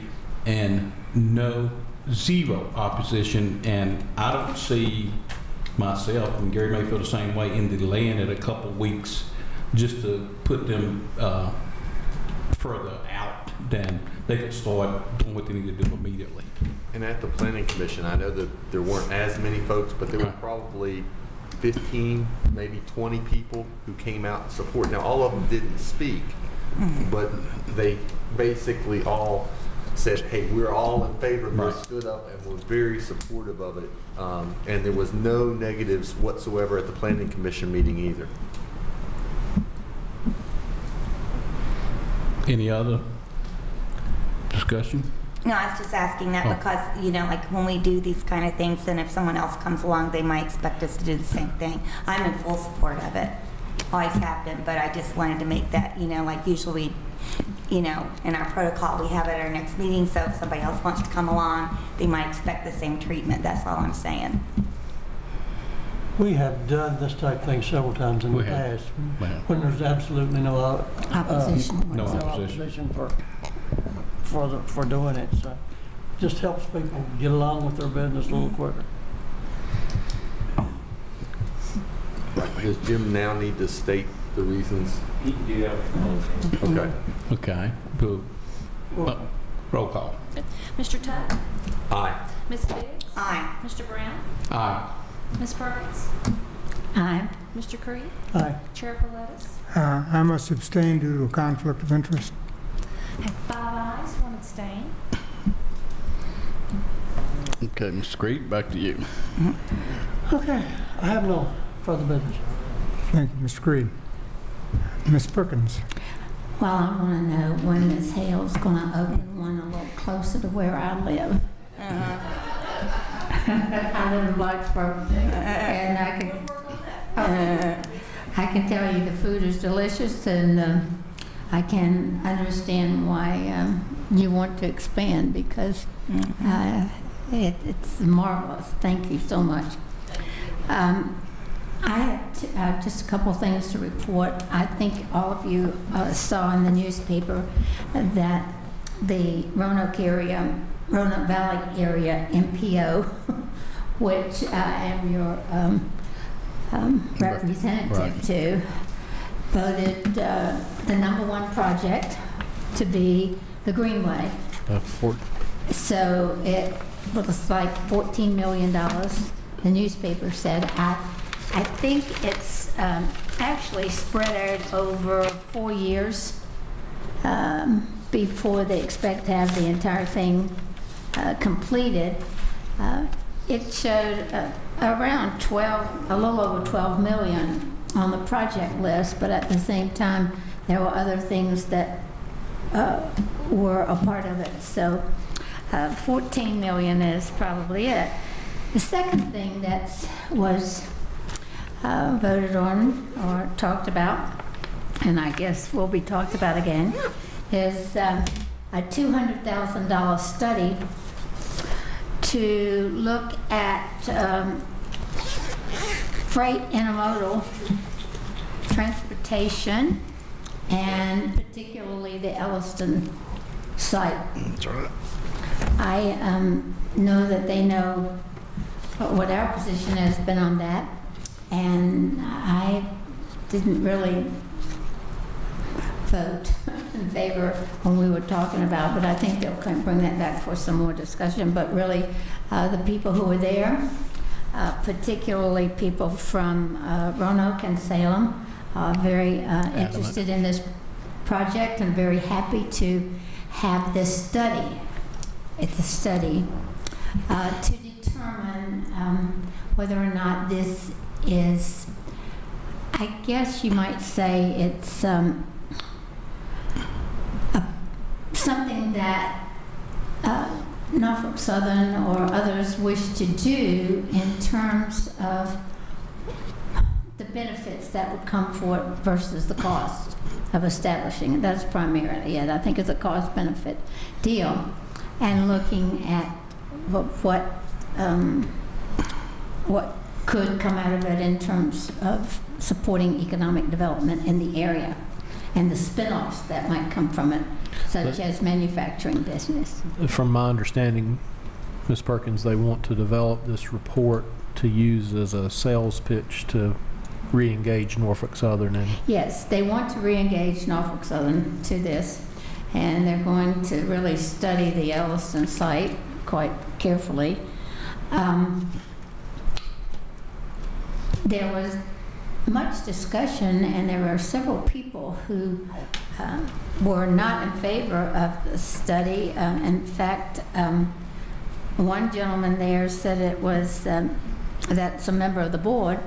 and no, zero opposition. And I don't see myself, and Gary may feel the same way, in delaying it a couple weeks just to put them uh, further out than they could start doing what they need to do immediately. And at the planning commission, I know that there weren't as many folks, but there were probably 15, maybe 20 people who came out and support. Now, all of them didn't speak, but they basically all said, hey, we're all in favor of this, stood up and were very supportive of it. Um, And there was no negatives whatsoever at the planning commission meeting either. Any other discussion? No, I was just asking that Oh. because, you know, like when we do these kind of things, then if someone else comes along, they might expect us to do the same thing. I'm in full support of it, always have been, but I just wanted to make that, you know, like usually, you know, in our protocol, we have at our next meeting, so if somebody else wants to come along, they might expect the same treatment, that's all I'm saying. We have done this type of thing several times in the have. past, Well, when there's absolutely no, uh, Opposition. No no opposition. opposition for, for, the- for doing it, so just helps people get along with their business a little quicker. Does Jim now need to state the reasons? You can do that Okay. Okay. Boo. Uh, Roll call. Mr. Tuck? Aye. Ms. Biggs? Aye. Mr. Brown? Aye. Ms. Perkins? Aye. Mr. Creed? Aye. Chair Politis? Uh, I must abstain due to a conflict of interest. Have five ayes, one abstain. Okay, Mr. Creed, back to you. Okay, I have no further business. Thank you, Mr. Creed. Ms. Perkins. Well, I want to know when Miss Hale's going to open one a little closer to where I live. Uh-huh. I live in Blacksburg, and I can, uh, I can tell you the food is delicious, and um, I can understand why um, you want to expand because uh, it, it's marvelous. Thank you so much. Um, I have t- uh, just a couple things to report. I think all of you uh, saw in the newspaper that the Roanoke area, Roanoke Valley area MPO, which I am your um, um, representative Right. to, voted uh, the number one project to be the Greenway. Uh, So it looks like $14 million, the newspaper said. I, I think it's um, actually spread out over four years um, before they expect to have the entire thing uh, completed. Uh, It showed uh, around 12, a little over 12 million on the project list, but at the same time, there were other things that uh, were a part of it. So uh, 14 million is probably it. The second thing that was uh, voted on or talked about, and I guess will be talked about again, is um, a $200,000 study to look at um, freight intermodal transportation and particularly the Elliston site. That's right. I um, know that they know what our position has been on that, and I didn't really vote in favor when we were talking about, but I think they'll bring that back for some more discussion. But really, uh, the people who were there, uh, particularly people from uh, Roanoke and Salem, are very uh, interested in this project and very happy to have this study. It's a study uh, to determine um, whether or not this is, I guess you might say it's um, a- something that uh, Norfolk Southern or others wish to do in terms of the benefits that would come for it versus the cost of establishing it. That's primarily it. I think it's a cost-benefit deal. And looking at what, what, um, what could come out of it in terms of supporting economic development in the area and the spin-offs that might come from it, such But- as manufacturing business. From my understanding, Ms. Perkins, they want to develop this report to use as a sales pitch to re-engage Norfolk Southern and Yes, they want to re-engage Norfolk Southern to this, and they're going to really study the Elliston site quite carefully. Um, There was much discussion, and there were several people who um, were not in favor of the study. Um, In fact, um, one gentleman there said it was, um, that's member of the board,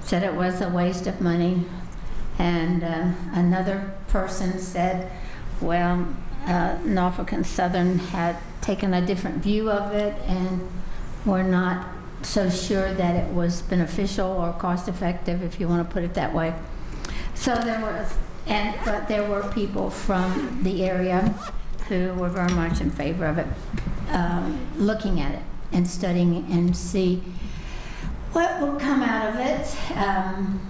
said it was a waste of money. And uh, another person said, well, uh, Norfolk and Southern had taken a different view of it and were not so sure that it was beneficial or cost-effective, if you want to put it that way. So there was, and, but there were people from the area who were very much in favor of it, um, looking at it and studying it and see what will come out of it um,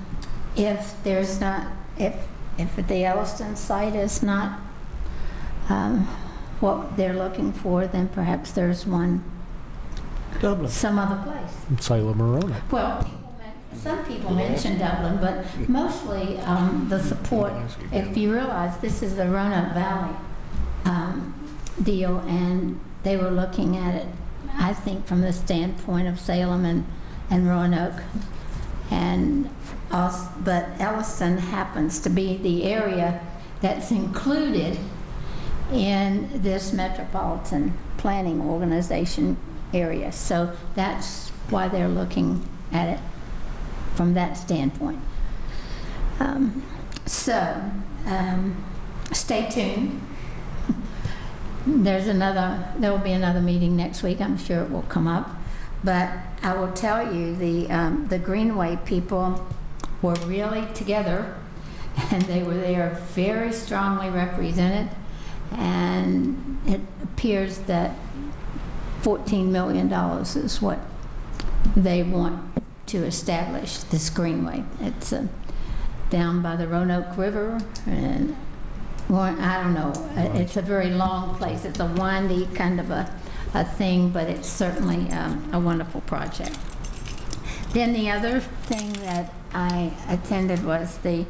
if there's not, if, if the Elliston site is not um, what they're looking for, then perhaps there's one Dublin, some other place. Salem or Roanoke. Well, people some people mention Dublin, but mostly um, the support, if you realize this is the Roanoke Valley um, deal, and they were looking at it, I think, from the standpoint of Salem and, and Roanoke. And also, but Elliston happens to be the area that's included in this metropolitan planning organization area. So that's why they're looking at it from that standpoint. Um, So, um, stay tuned. There's another, there will be another meeting next week, I'm sure it will come up. But I will tell you, the, um, the Greenway people were really together, and they were there very strongly represented, and it appears that $14 million is what they want to establish this greenway. It's uh, down by the Roanoke River, and, I don't know, Uh, it's a very long place. It's a windy kind of a, a thing, but it's certainly um, a wonderful project. Then the other thing that I attended was the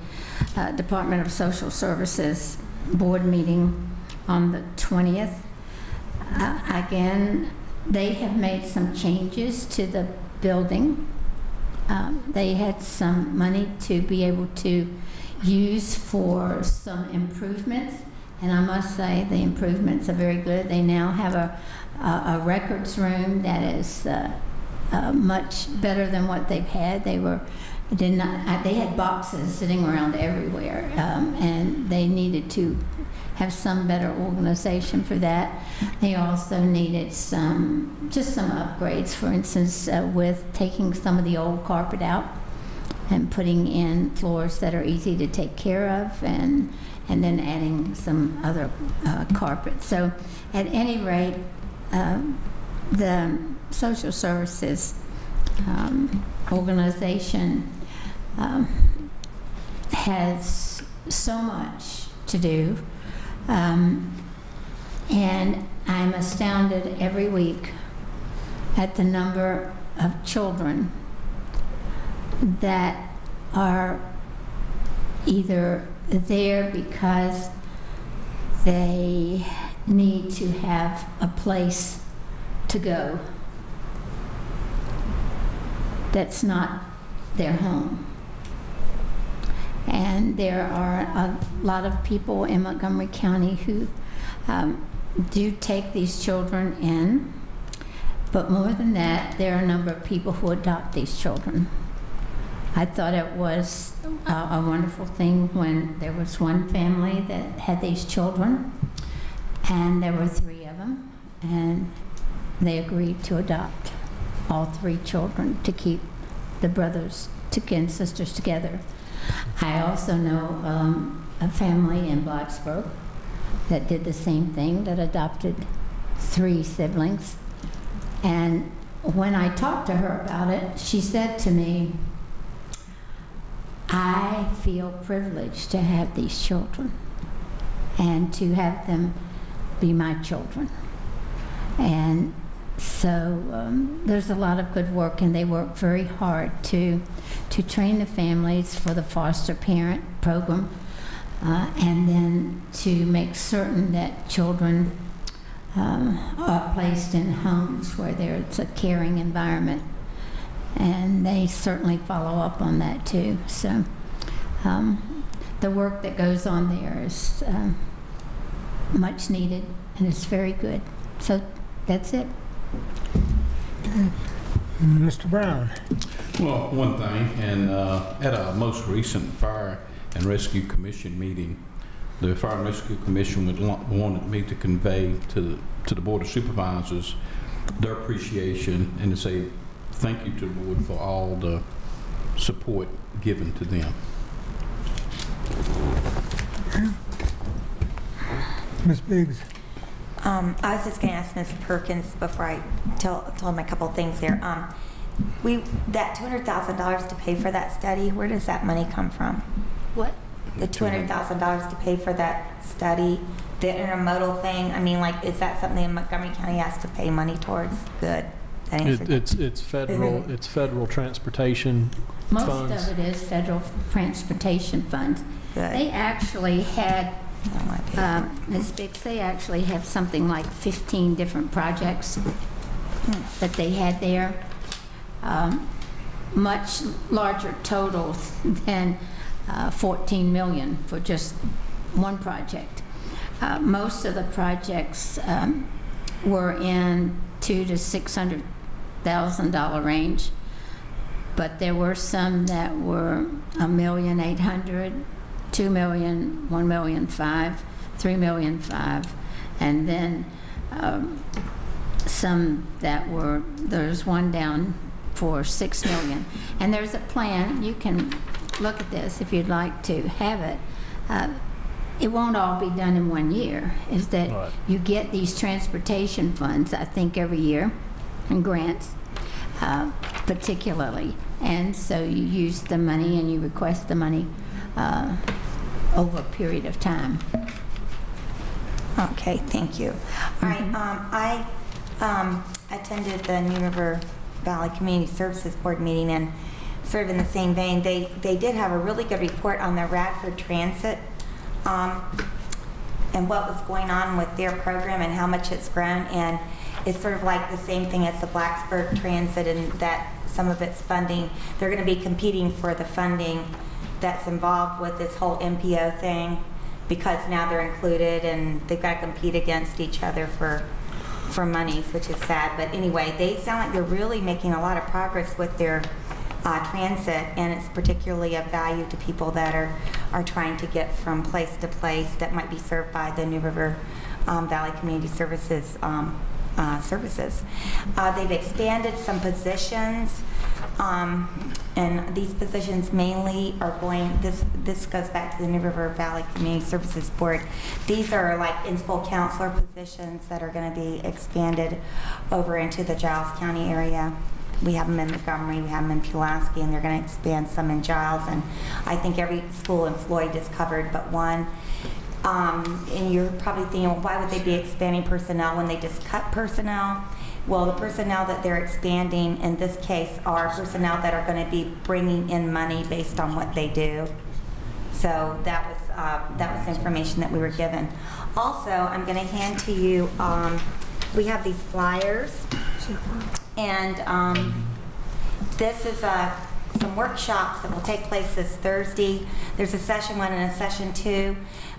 uh, Department of Social Services Board meeting on the 20th. Uh, Again, they have made some changes to the building. Um, They had some money to be able to use for some improvements, and I must say, the improvements are very good. They now have a, a a records room that is uh, uh, much better than what they've had. They were, did not, uh, they had boxes sitting around everywhere, um, and they needed to have some better organization for that. They also needed some, just some upgrades, for instance, uh, with taking some of the old carpet out and putting in floors that are easy to take care of, and, and then adding some other uh, carpet. So at any rate, um, the social services um, organization um, has so much to do. Um, and I'm astounded every week at the number of children that are either there because they need to have a place to go that's not their home. And there are a lot of people in Montgomery County who um, do take these children in, but more than that, there are a number of people who adopt these children. I thought it was a, a wonderful thing when there was one family that had these children, and there were three of them, and they agreed to adopt all three children to keep the brothers and sisters together. I also know um, a family in Blacksburg that did the same thing, that adopted three siblings. And when I talked to her about it, she said to me, I feel privileged to have these children and to have them be my children. And so um, there's a lot of good work, and they work very hard to to train the families for the foster parent program, uh, and then to make certain that children um, are placed in homes where there's a caring environment. And they certainly follow up on that too. So um, the work that goes on there is um, much needed, and it's very good. So that's it. Mr. Brown? Well, one thing, and uh, at a most recent Fire and Rescue Commission meeting, the Fire and Rescue Commission would wa- wanted me to convey to, the- to the Board of Supervisors their appreciation and to say thank you to the board for all the support given to them. Ms. Biggs? Um, I was just going to ask Ms. Perkins before I tell, told him a couple things there. Um, we, that $200,000 to pay for that study, where does that money come from? What? The $200,000 to pay for that study, the intermodal thing, I mean, like, is that something Montgomery County has to pay money towards? Good. It- It's, it's federal, it's federal transportation Most funds. of it is federal transportation funds. They actually had, um, Ms. Actually have something like 15 different projects that they had there. Um, Much larger totals than uh, 14 million for just one project. Uh, Most of the projects um, were in two to 600,000 dollar range. But there were some that were a million eight hundred, two million, one million five, three million five, and then um, some that were, there's one down for six million. And there's a plan, you can look at this, if you'd like to have it, uh, it won't all be done in one year, is that Right. you get these transportation funds, I think, every year, and grants uh, particularly. And so you use the money and you request the money uh, over a period of time. Okay, thank you. All right, um, I um, attended the New River Valley Community Services Board meeting, and sort of in the same vein, they, they did have a really good report on the Radford Transit um, and what was going on with their program and how much it's grown, and it's sort of like the same thing as the Blacksburg Transit, and that some of its funding, they're going to be competing for the funding that's involved with this whole MPO thing because now they're included and they've got to compete against each other for for monies, which is sad. But anyway, they sound like they're really making a lot of progress with their uh, transit, and it's particularly of value to people that are are trying to get from place to place that might be served by the New River um, Valley Community Services um, uh, services. Uh, they've expanded some positions. Um, and these positions mainly are going, this, this goes back to the New River Valley Community Services Board. These are like in-school counselor positions that are going to be expanded over into the Giles County area. We have them in Montgomery, we have them in Pulaski, and they're going to expand some in Giles. And I think every school in Floyd is covered but one. Um, and you're probably thinking, well, why would they be expanding personnel when they just cut personnel? Well, the personnel that they're expanding in this case are personnel that are going to be bringing in money based on what they do. So that was uh, that was information that we were given. Also, I'm going to hand to you. Um, we have these flyers, and um, this is a some workshops that will take place this Thursday. There's a session one and a session two.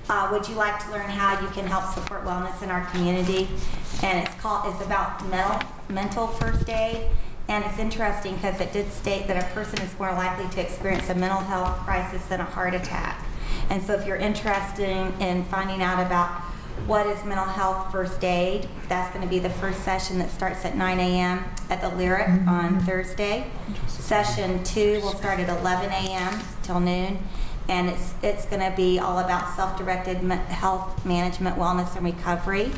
Uh, would you like to learn how you can help support wellness in our community? And it's called, it's about mental, mental first aid. And it's interesting because it did state that a person is more likely to experience a mental health crisis than a heart attack. And so if you're interested in finding out about what is mental health first aid, that's going to be the first session that starts at 9 a.m. at the Lyric on Thursday. Session two will start at 11 a.m. till noon and it's it's going to be all about self-directed health management, wellness, and recovery.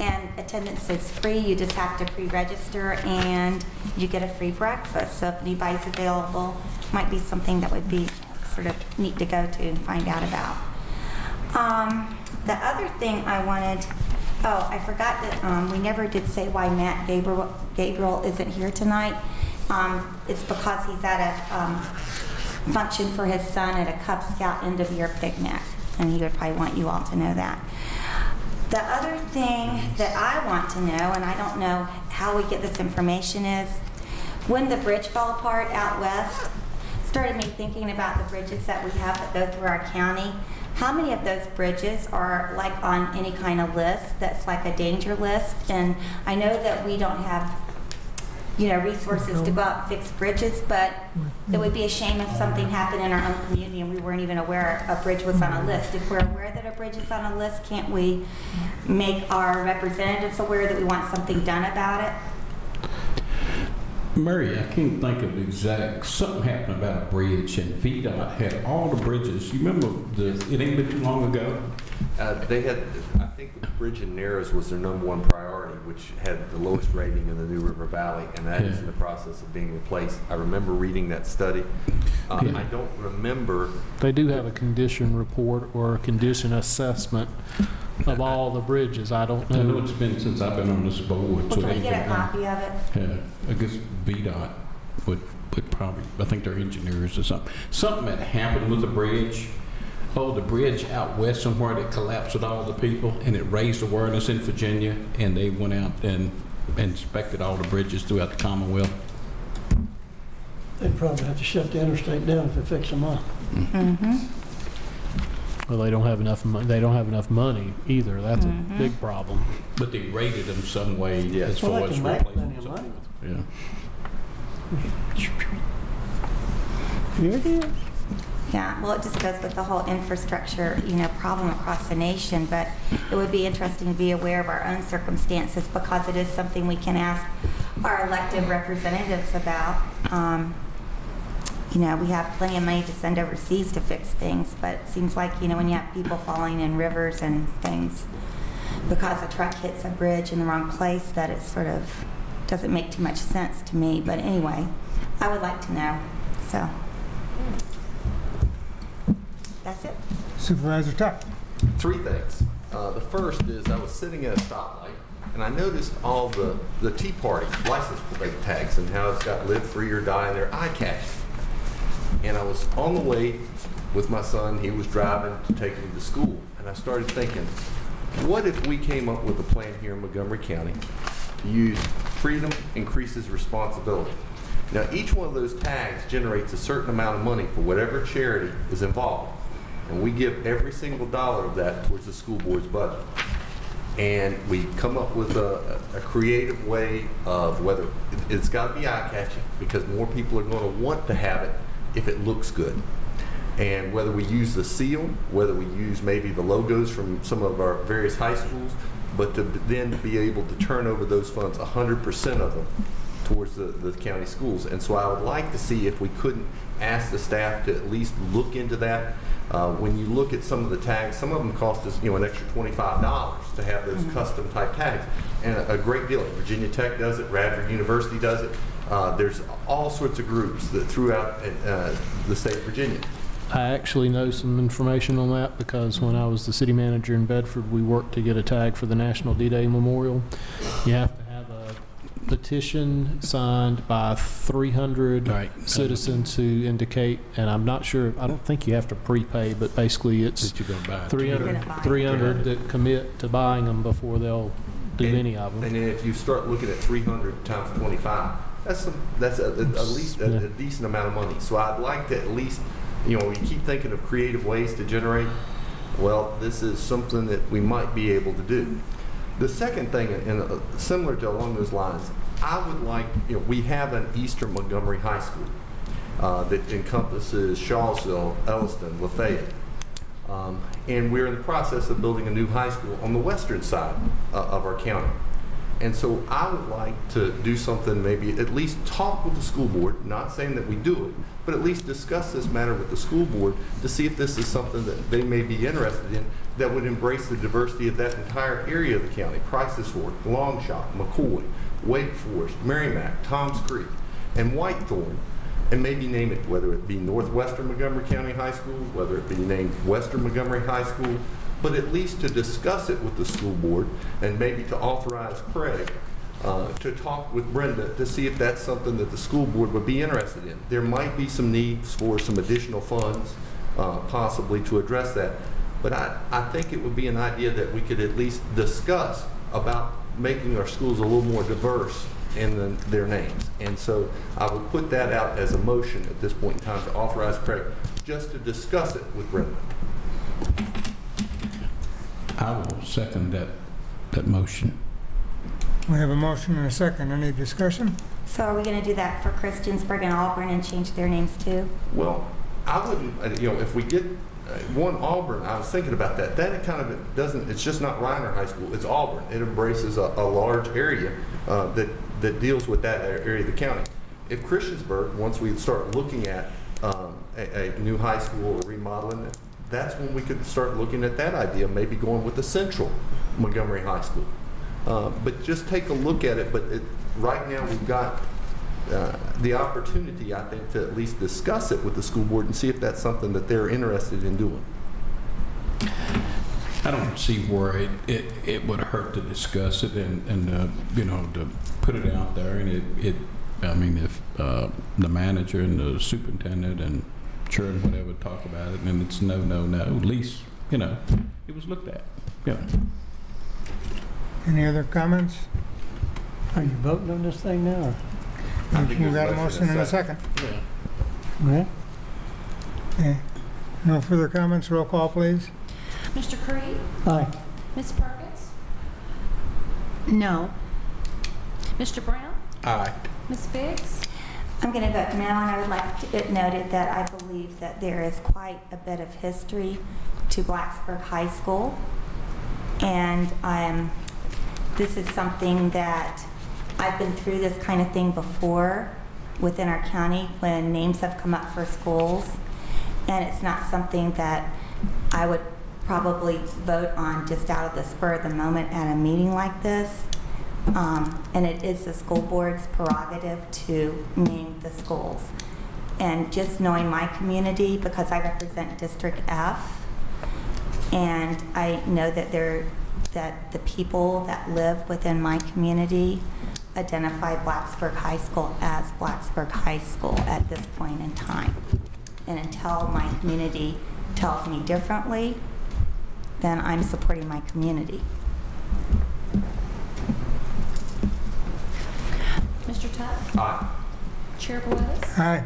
And attendance is free. You just have to pre-register, and you get a free breakfast. So if anybody's available, might be something that would be sort of neat to go to and find out about. Um, the other thing I wanted, oh, I forgot that um, we never did say why Matt Gabriel, Gabriel isn't here tonight. Um, it's because he's at a um, function for his son at a Cub Scout end of year picnic, and he would probably want you all to know that. The other thing that I want to know, and I don't know how we get this information, is when the bridge fell apart out west, started me thinking about the bridges that we have that go through our county. How many of those bridges are like on any kind of list that's like a danger list? And I know that we don't have you know, resources to uh-huh. go out and fix bridges, but it would be a shame if something happened in our own community and we weren't even aware a bridge was on a list. If we're aware that a bridge is on a list, can't we make our representatives aware that we want something done about it? Murray, I can't think of the exact, something happened about a bridge and VDOT had all the bridges. You remember the, it ain't been too long ago? Uh, They had, I think the bridge in Narrows was their number one priority, which had the lowest rating in the New River Valley, and that is in the process of being replaced. I remember reading that study. Uh, Yeah. I don't remember, They do have a condition report or a condition assessment of all the bridges. I don't know. I know know. it's been since I've been on this board. Well, so can we get a can- copy of it? Yeah, I guess VDOT would, would probably, I think they're engineers or something. Something that happened with the bridge. Oh, the bridge out west somewhere that collapsed with all the people and it raised awareness in Virginia and they went out and inspected all the bridges throughout the Commonwealth. They'd probably have to shut the interstate down if they fix them up. Mm-hmm. Well, they don't have enough, mon- they don't have enough money either. That's a Mhm. big problem. But they rated them some way as Well, far they as can make replacement. money. Yeah. Here it is. Yeah, well, it just goes with the whole infrastructure, you know, problem across the nation, but it would be interesting to be aware of our own circumstances because it is something we can ask our elected representatives about. Um, you know, we have plenty of money to send overseas to fix things, but it seems like, you know, when you have people falling in rivers and things because a truck hits a bridge in the wrong place, that it sort of doesn't make too much sense to me. But anyway, I would like to know, so. That's it. Supervisor Tuck. Three things. Uh, the first is I was sitting at a stoplight and I noticed all the, the Tea Party license plate tags and how it's got live free or die in there eye catching. And I was on the way with my son, he was driving to take him to school, and I started thinking, what if we came up with a plan here in Montgomery County to use freedom increases responsibility? Now, each one of those tags generates a certain amount of money for whatever charity is involved. And we give every single dollar of that towards the school board's budget. And we come up with a, a creative way of whether, it's got to be eye-catching because more people are going to want to have it if it looks good. And whether we use the seal, whether we use maybe the logos from some of our various high schools, but to then be able to turn over those funds, 100% of them, towards the, the county schools. And so I would like to see if we couldn't ask the staff to at least look into that. Uh, when you look at some of the tags, some of them cost us, you know, an extra $25 to have those custom type tags. And a, a great deal. Virginia Tech does it, Radford University does it. Uh, there's all sorts of groups that throughout uh, the state of Virginia. I actually know some information on that because when I was the city manager in Bedford, we worked to get a tag for the National D-Day Memorial. You have to have a petition signed by 300 Right. citizens who indicate, and I'm not sure, I don't think you have to prepay, but basically it's That you're gonna buy 300, You're gonna buy 300 that commit to buying them before they'll do And- any of them. And then if you start looking at 300 times 25, that's some, that's a, at least a, Yeah. a decent amount of money. So I'd like to at least, you know, we keep thinking of creative ways to generate. Well, this is something that we might be able to do. The second thing, and uh, similar to along those lines, I would like, you know, we have an Eastern Montgomery High School uh, that encompasses Shawsville, Elliston, Lafayette. Um, and we're in the process of building a new high school on the western side uh, of our county. And so I would like to do something, maybe at least talk with the school board, not saying that we do it, but at least discuss this matter with the school board to see if this is something that they may be interested in that would embrace the diversity of that entire area of the county. Prices Fork, Longshot, McCoy, Wake Forest, Merrimac, Toms Creek, and Whitethorne and maybe name it, whether it be Northwestern Montgomery County High School, whether it be named Western Montgomery High School, but at least to discuss it with the school board and maybe to authorize Craig uh, to talk with Brenda to see if that's something that the school board would be interested in. There might be some needs for some additional funds uh, possibly to address that. But I, I think it would be an idea that we could at least discuss about making our schools a little more diverse in the, their names. And so I would put that out as a motion at this point in time to authorize Craig just to discuss it with Brenda. I will second that, that motion. We have a motion and a second. Any discussion? So are we going to do that for Christiansburg and Auburn and change their names too? Well, I wouldn't, uh, you know, if we get one Auburn, I was thinking about that. That kind of doesn't, it's just not Riner High School, it's Auburn. It embraces a, a large area uh, that, that deals with that area of the county. If Christiansburg, once we start looking at um, a, a new high school or remodeling it, that's when we could start looking at that idea, maybe going with the central Montgomery High School. Uh, But just take a look at it, but it, right now, we've got uh, the opportunity, I think, to at least discuss it with the school board and see if that's something that they're interested in doing. I don't see where it, it, it would hurt to discuss it and, and, uh, you know, to put it out there and it, it, I mean, if, uh, the manager and the superintendent and chair and whatever talk about it and it's no, no, no, at least, you know, it was looked at, you know. Any other comments? Are you voting on this thing now? I think You there's got a motion and a second. Yeah. Okay. No further comments? Roll call, please. Mr. Curry? Aye. Ms. Perkins? No. Mr. Brown? Aye. Ms. Biggs? I'm going to vote no, and I would like it noted that I believe that there is quite a bit of history to Blacksburg High School. And um, this is something that I've been through this kind of thing before within our county when names have come up for schools. And it's not something that I would probably vote on just out of the spur of the moment at a meeting like this. Um, And it is the school board's prerogative to name the schools. And just knowing my community, because I represent District F, and I know that there, that the people that live within my community identify Blacksburg High School as Blacksburg High School at this point in time. And until my community tells me differently, then I'm supporting my community. Mr. Tuck? Aye. Chair Boyles? Aye.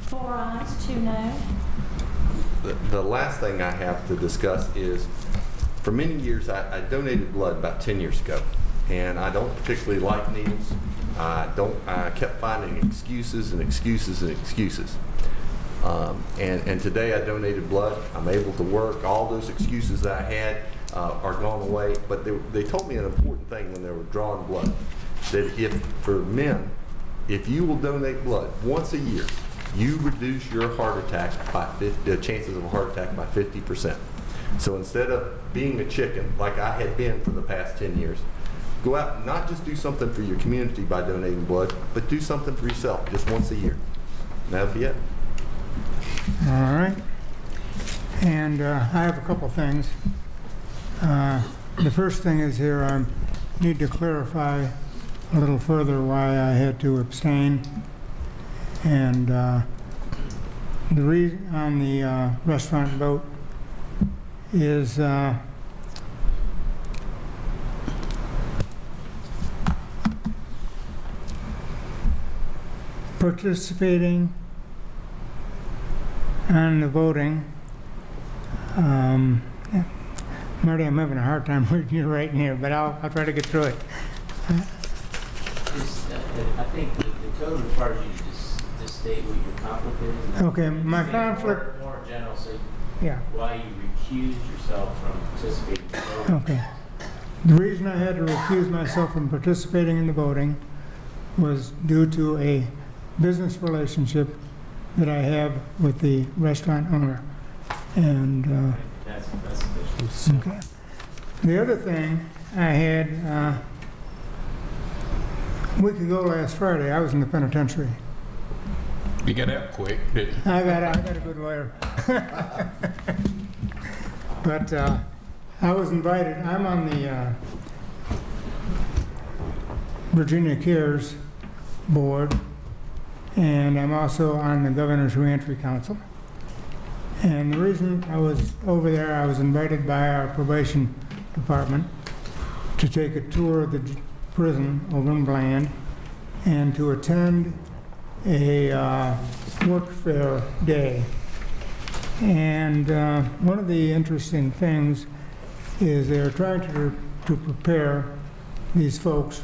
Four ayes, two no. The, the last thing I have to discuss is, for many years, I, I donated blood about 10 years ago, and I don't particularly like needles. I don't. I kept finding excuses and excuses and excuses. Um, and, and today I donated blood. I'm able to work. All those excuses that I had uh, are gone away. But they, they told me an important thing when they were drawing blood that if for men, if you will donate blood once a year, you reduce your heart attack by 50, uh, chances of a heart attack by 50 percent. So instead of being a chicken like I had been for the past 10 years, go out and not just do something for your community by donating blood, but do something for yourself just once a year. And that'll be it. All right. And uh, I have a couple things. Uh, The first thing is here, I need to clarify a little further why I had to abstain. And uh, the reason, on the uh, restaurant vote, is participating on the voting. Um, Marty, I'm having a hard time reading you right here, but I'll, I'll try to get through it. uh, I think the the code requires you to just, just state what your conflict is. Okay, my make more- conflict- More general, so Yeah. why you recuse yourself from participating in the voting. Okay. The reason I had to recuse myself from participating in the voting was due to a business relationship that I have with the restaurant owner. And, uh, That's, that's official. Okay. The other thing I had, uh, a week ago last Friday, I was in the penitentiary. You got out quick, didn't you? I got, I got a good lawyer. But uh, I was invited, I'm on the uh, Virginia Cares Board, and I'm also on the Governor's Reentry Council. And the reason I was over there, I was invited by our probation department to take a tour of the prison over in Bland and to attend a uh, work fair day. And uh, one of the interesting things is they're trying to, to prepare these folks,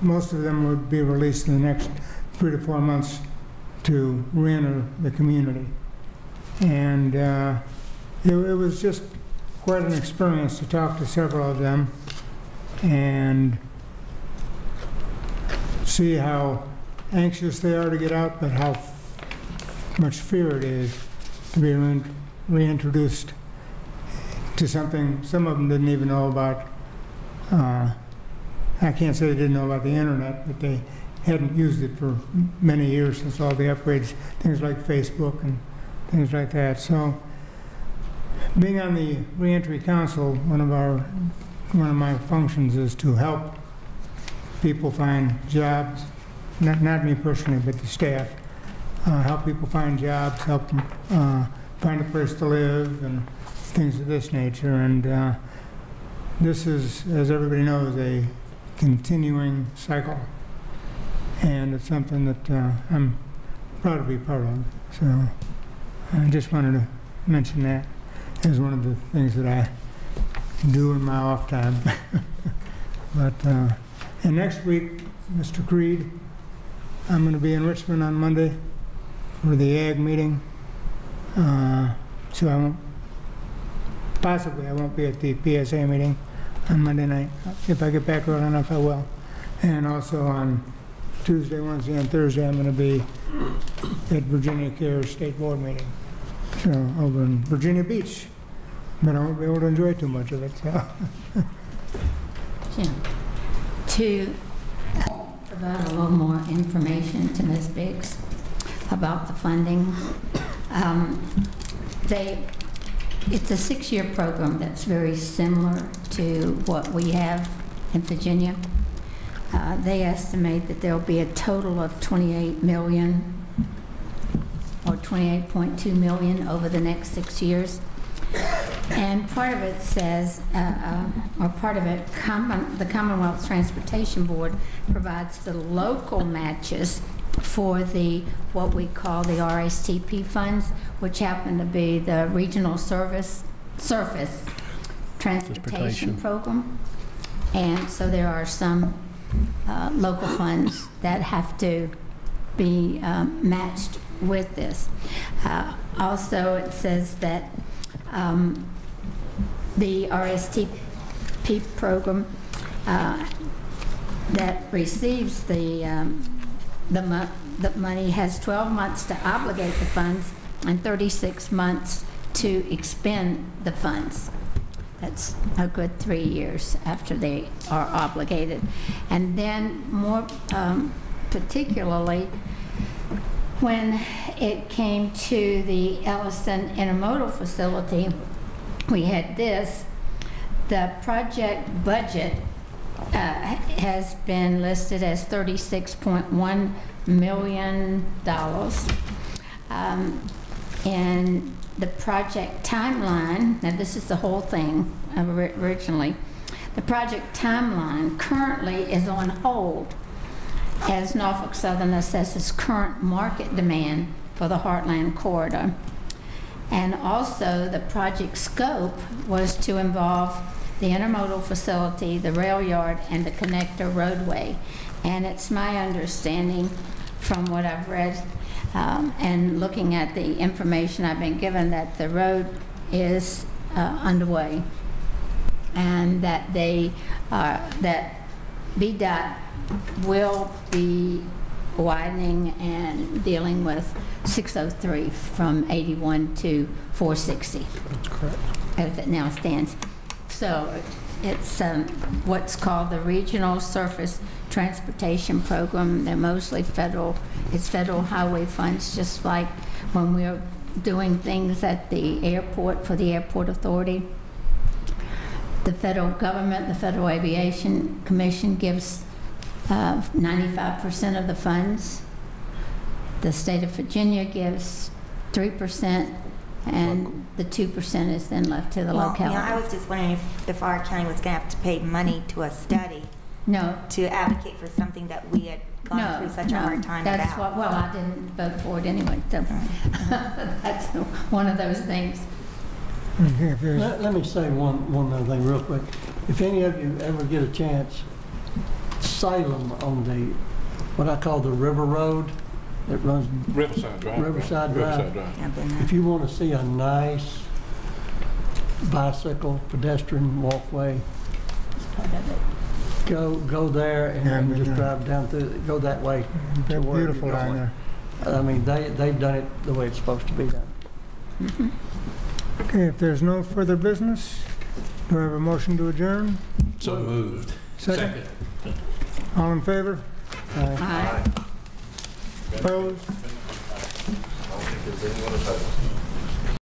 most of them would be released in the next three to four months to reenter the community. And uh, it, it was just quite an experience to talk to several of them and see how anxious they are to get out, but how much fear it is to be rein- reintroduced to something some of them didn't even know about. Uh, I can't say they didn't know about the internet, but they hadn't used it for many years since all the upgrades, things like Facebook and things like that. So, being on the reentry council, one of our one of my functions is to help people find jobs. Not not me personally, but the staff. Uh, help people find jobs, help them uh, find a place to live, and things of this nature. And uh, this is, as everybody knows, a continuing cycle, and it's something that uh, I'm proud to be part of. So I just wanted to mention that as one of the things that I do in my off time. but uh, and next week, Mr. Creed, I'm going to be in Richmond on Monday for the ag meeting. Uh, so I won't, possibly I won't be at the PSA meeting on Monday night. If I get back early enough, I will. And also on Tuesday, Wednesday, and Thursday, I'm going to be at Virginia Care State Board meeting, so, over in Virginia Beach. But I won't be able to enjoy too much of it, so. Jim, to uh, provide a little more information to Ms. Biggs about the funding. Um, They, it's a six-year program that's very similar to what we have in Virginia. Uh, They estimate that there'll be a total of 28 million or 28.2 million over the next six years. And part of it says, uh, uh, or part of it, Common- the Commonwealth Transportation Board provides the local matches for the, what we call the RSTP funds, which happen to be the Regional Service, Surface Transportation Transportation. Program. And so there are some uh, local funds that have to be um, matched with this. Uh, Also, it says that um, the RSTP program uh, that receives the, um, the mo- the money has 12 months to obligate the funds and 36 months to expend the funds. That's a good three years after they are obligated. And then more um, particularly, when it came to the Elliston Intermodal Facility, we had this. The project budget uh, has been listed as $36.1 million. Um, And the project timeline, now this is the whole thing uh, originally, the project timeline currently is on hold as Norfolk Southern assesses current market demand for the Heartland corridor. And also, the project scope was to involve the intermodal facility, the rail yard, and the connector roadway. And it's my understanding, from what I've read um, and looking at the information I've been given, that the road is uh, underway and that they, uh, that VDOT will be widening and dealing with 603 from 81 to 460. That's Correct. As it now stands. So it's um, what's called the Regional Surface Transportation Program. They're mostly federal, it's federal highway funds, just like when we're doing things at the airport for the Airport Authority. The federal government, the Federal Aviation Commission gives uh, 95% of the funds. The state of Virginia gives 3%, and the 2% is then left to the Well, locality. yeah, I was just wondering if, if our county was going to have to pay money to a study No, to advocate for something that we had gone no, through such a hard time about. That's what, well, I didn't vote for it anyway, so that's one of those things. Okay, Let, let me say one, one other thing real quick. If any of you ever get a chance, Salem on the, what I call the River Road that runs Riverside Drive. Riverside Drive. Riverside Drive. I've been there. If you want to see a nice bicycle pedestrian walkway, Part of it. Go, go there Yeah, I've and just there. drive down through, go that way. They're to where you're beautiful down going. there. I mean, they, they've done it the way it's supposed to be done. Okay, if there's no further business, do I have a motion to adjourn? So moved. Second? All in favor? Aye. Opposed? I don't think there's anyone opposed.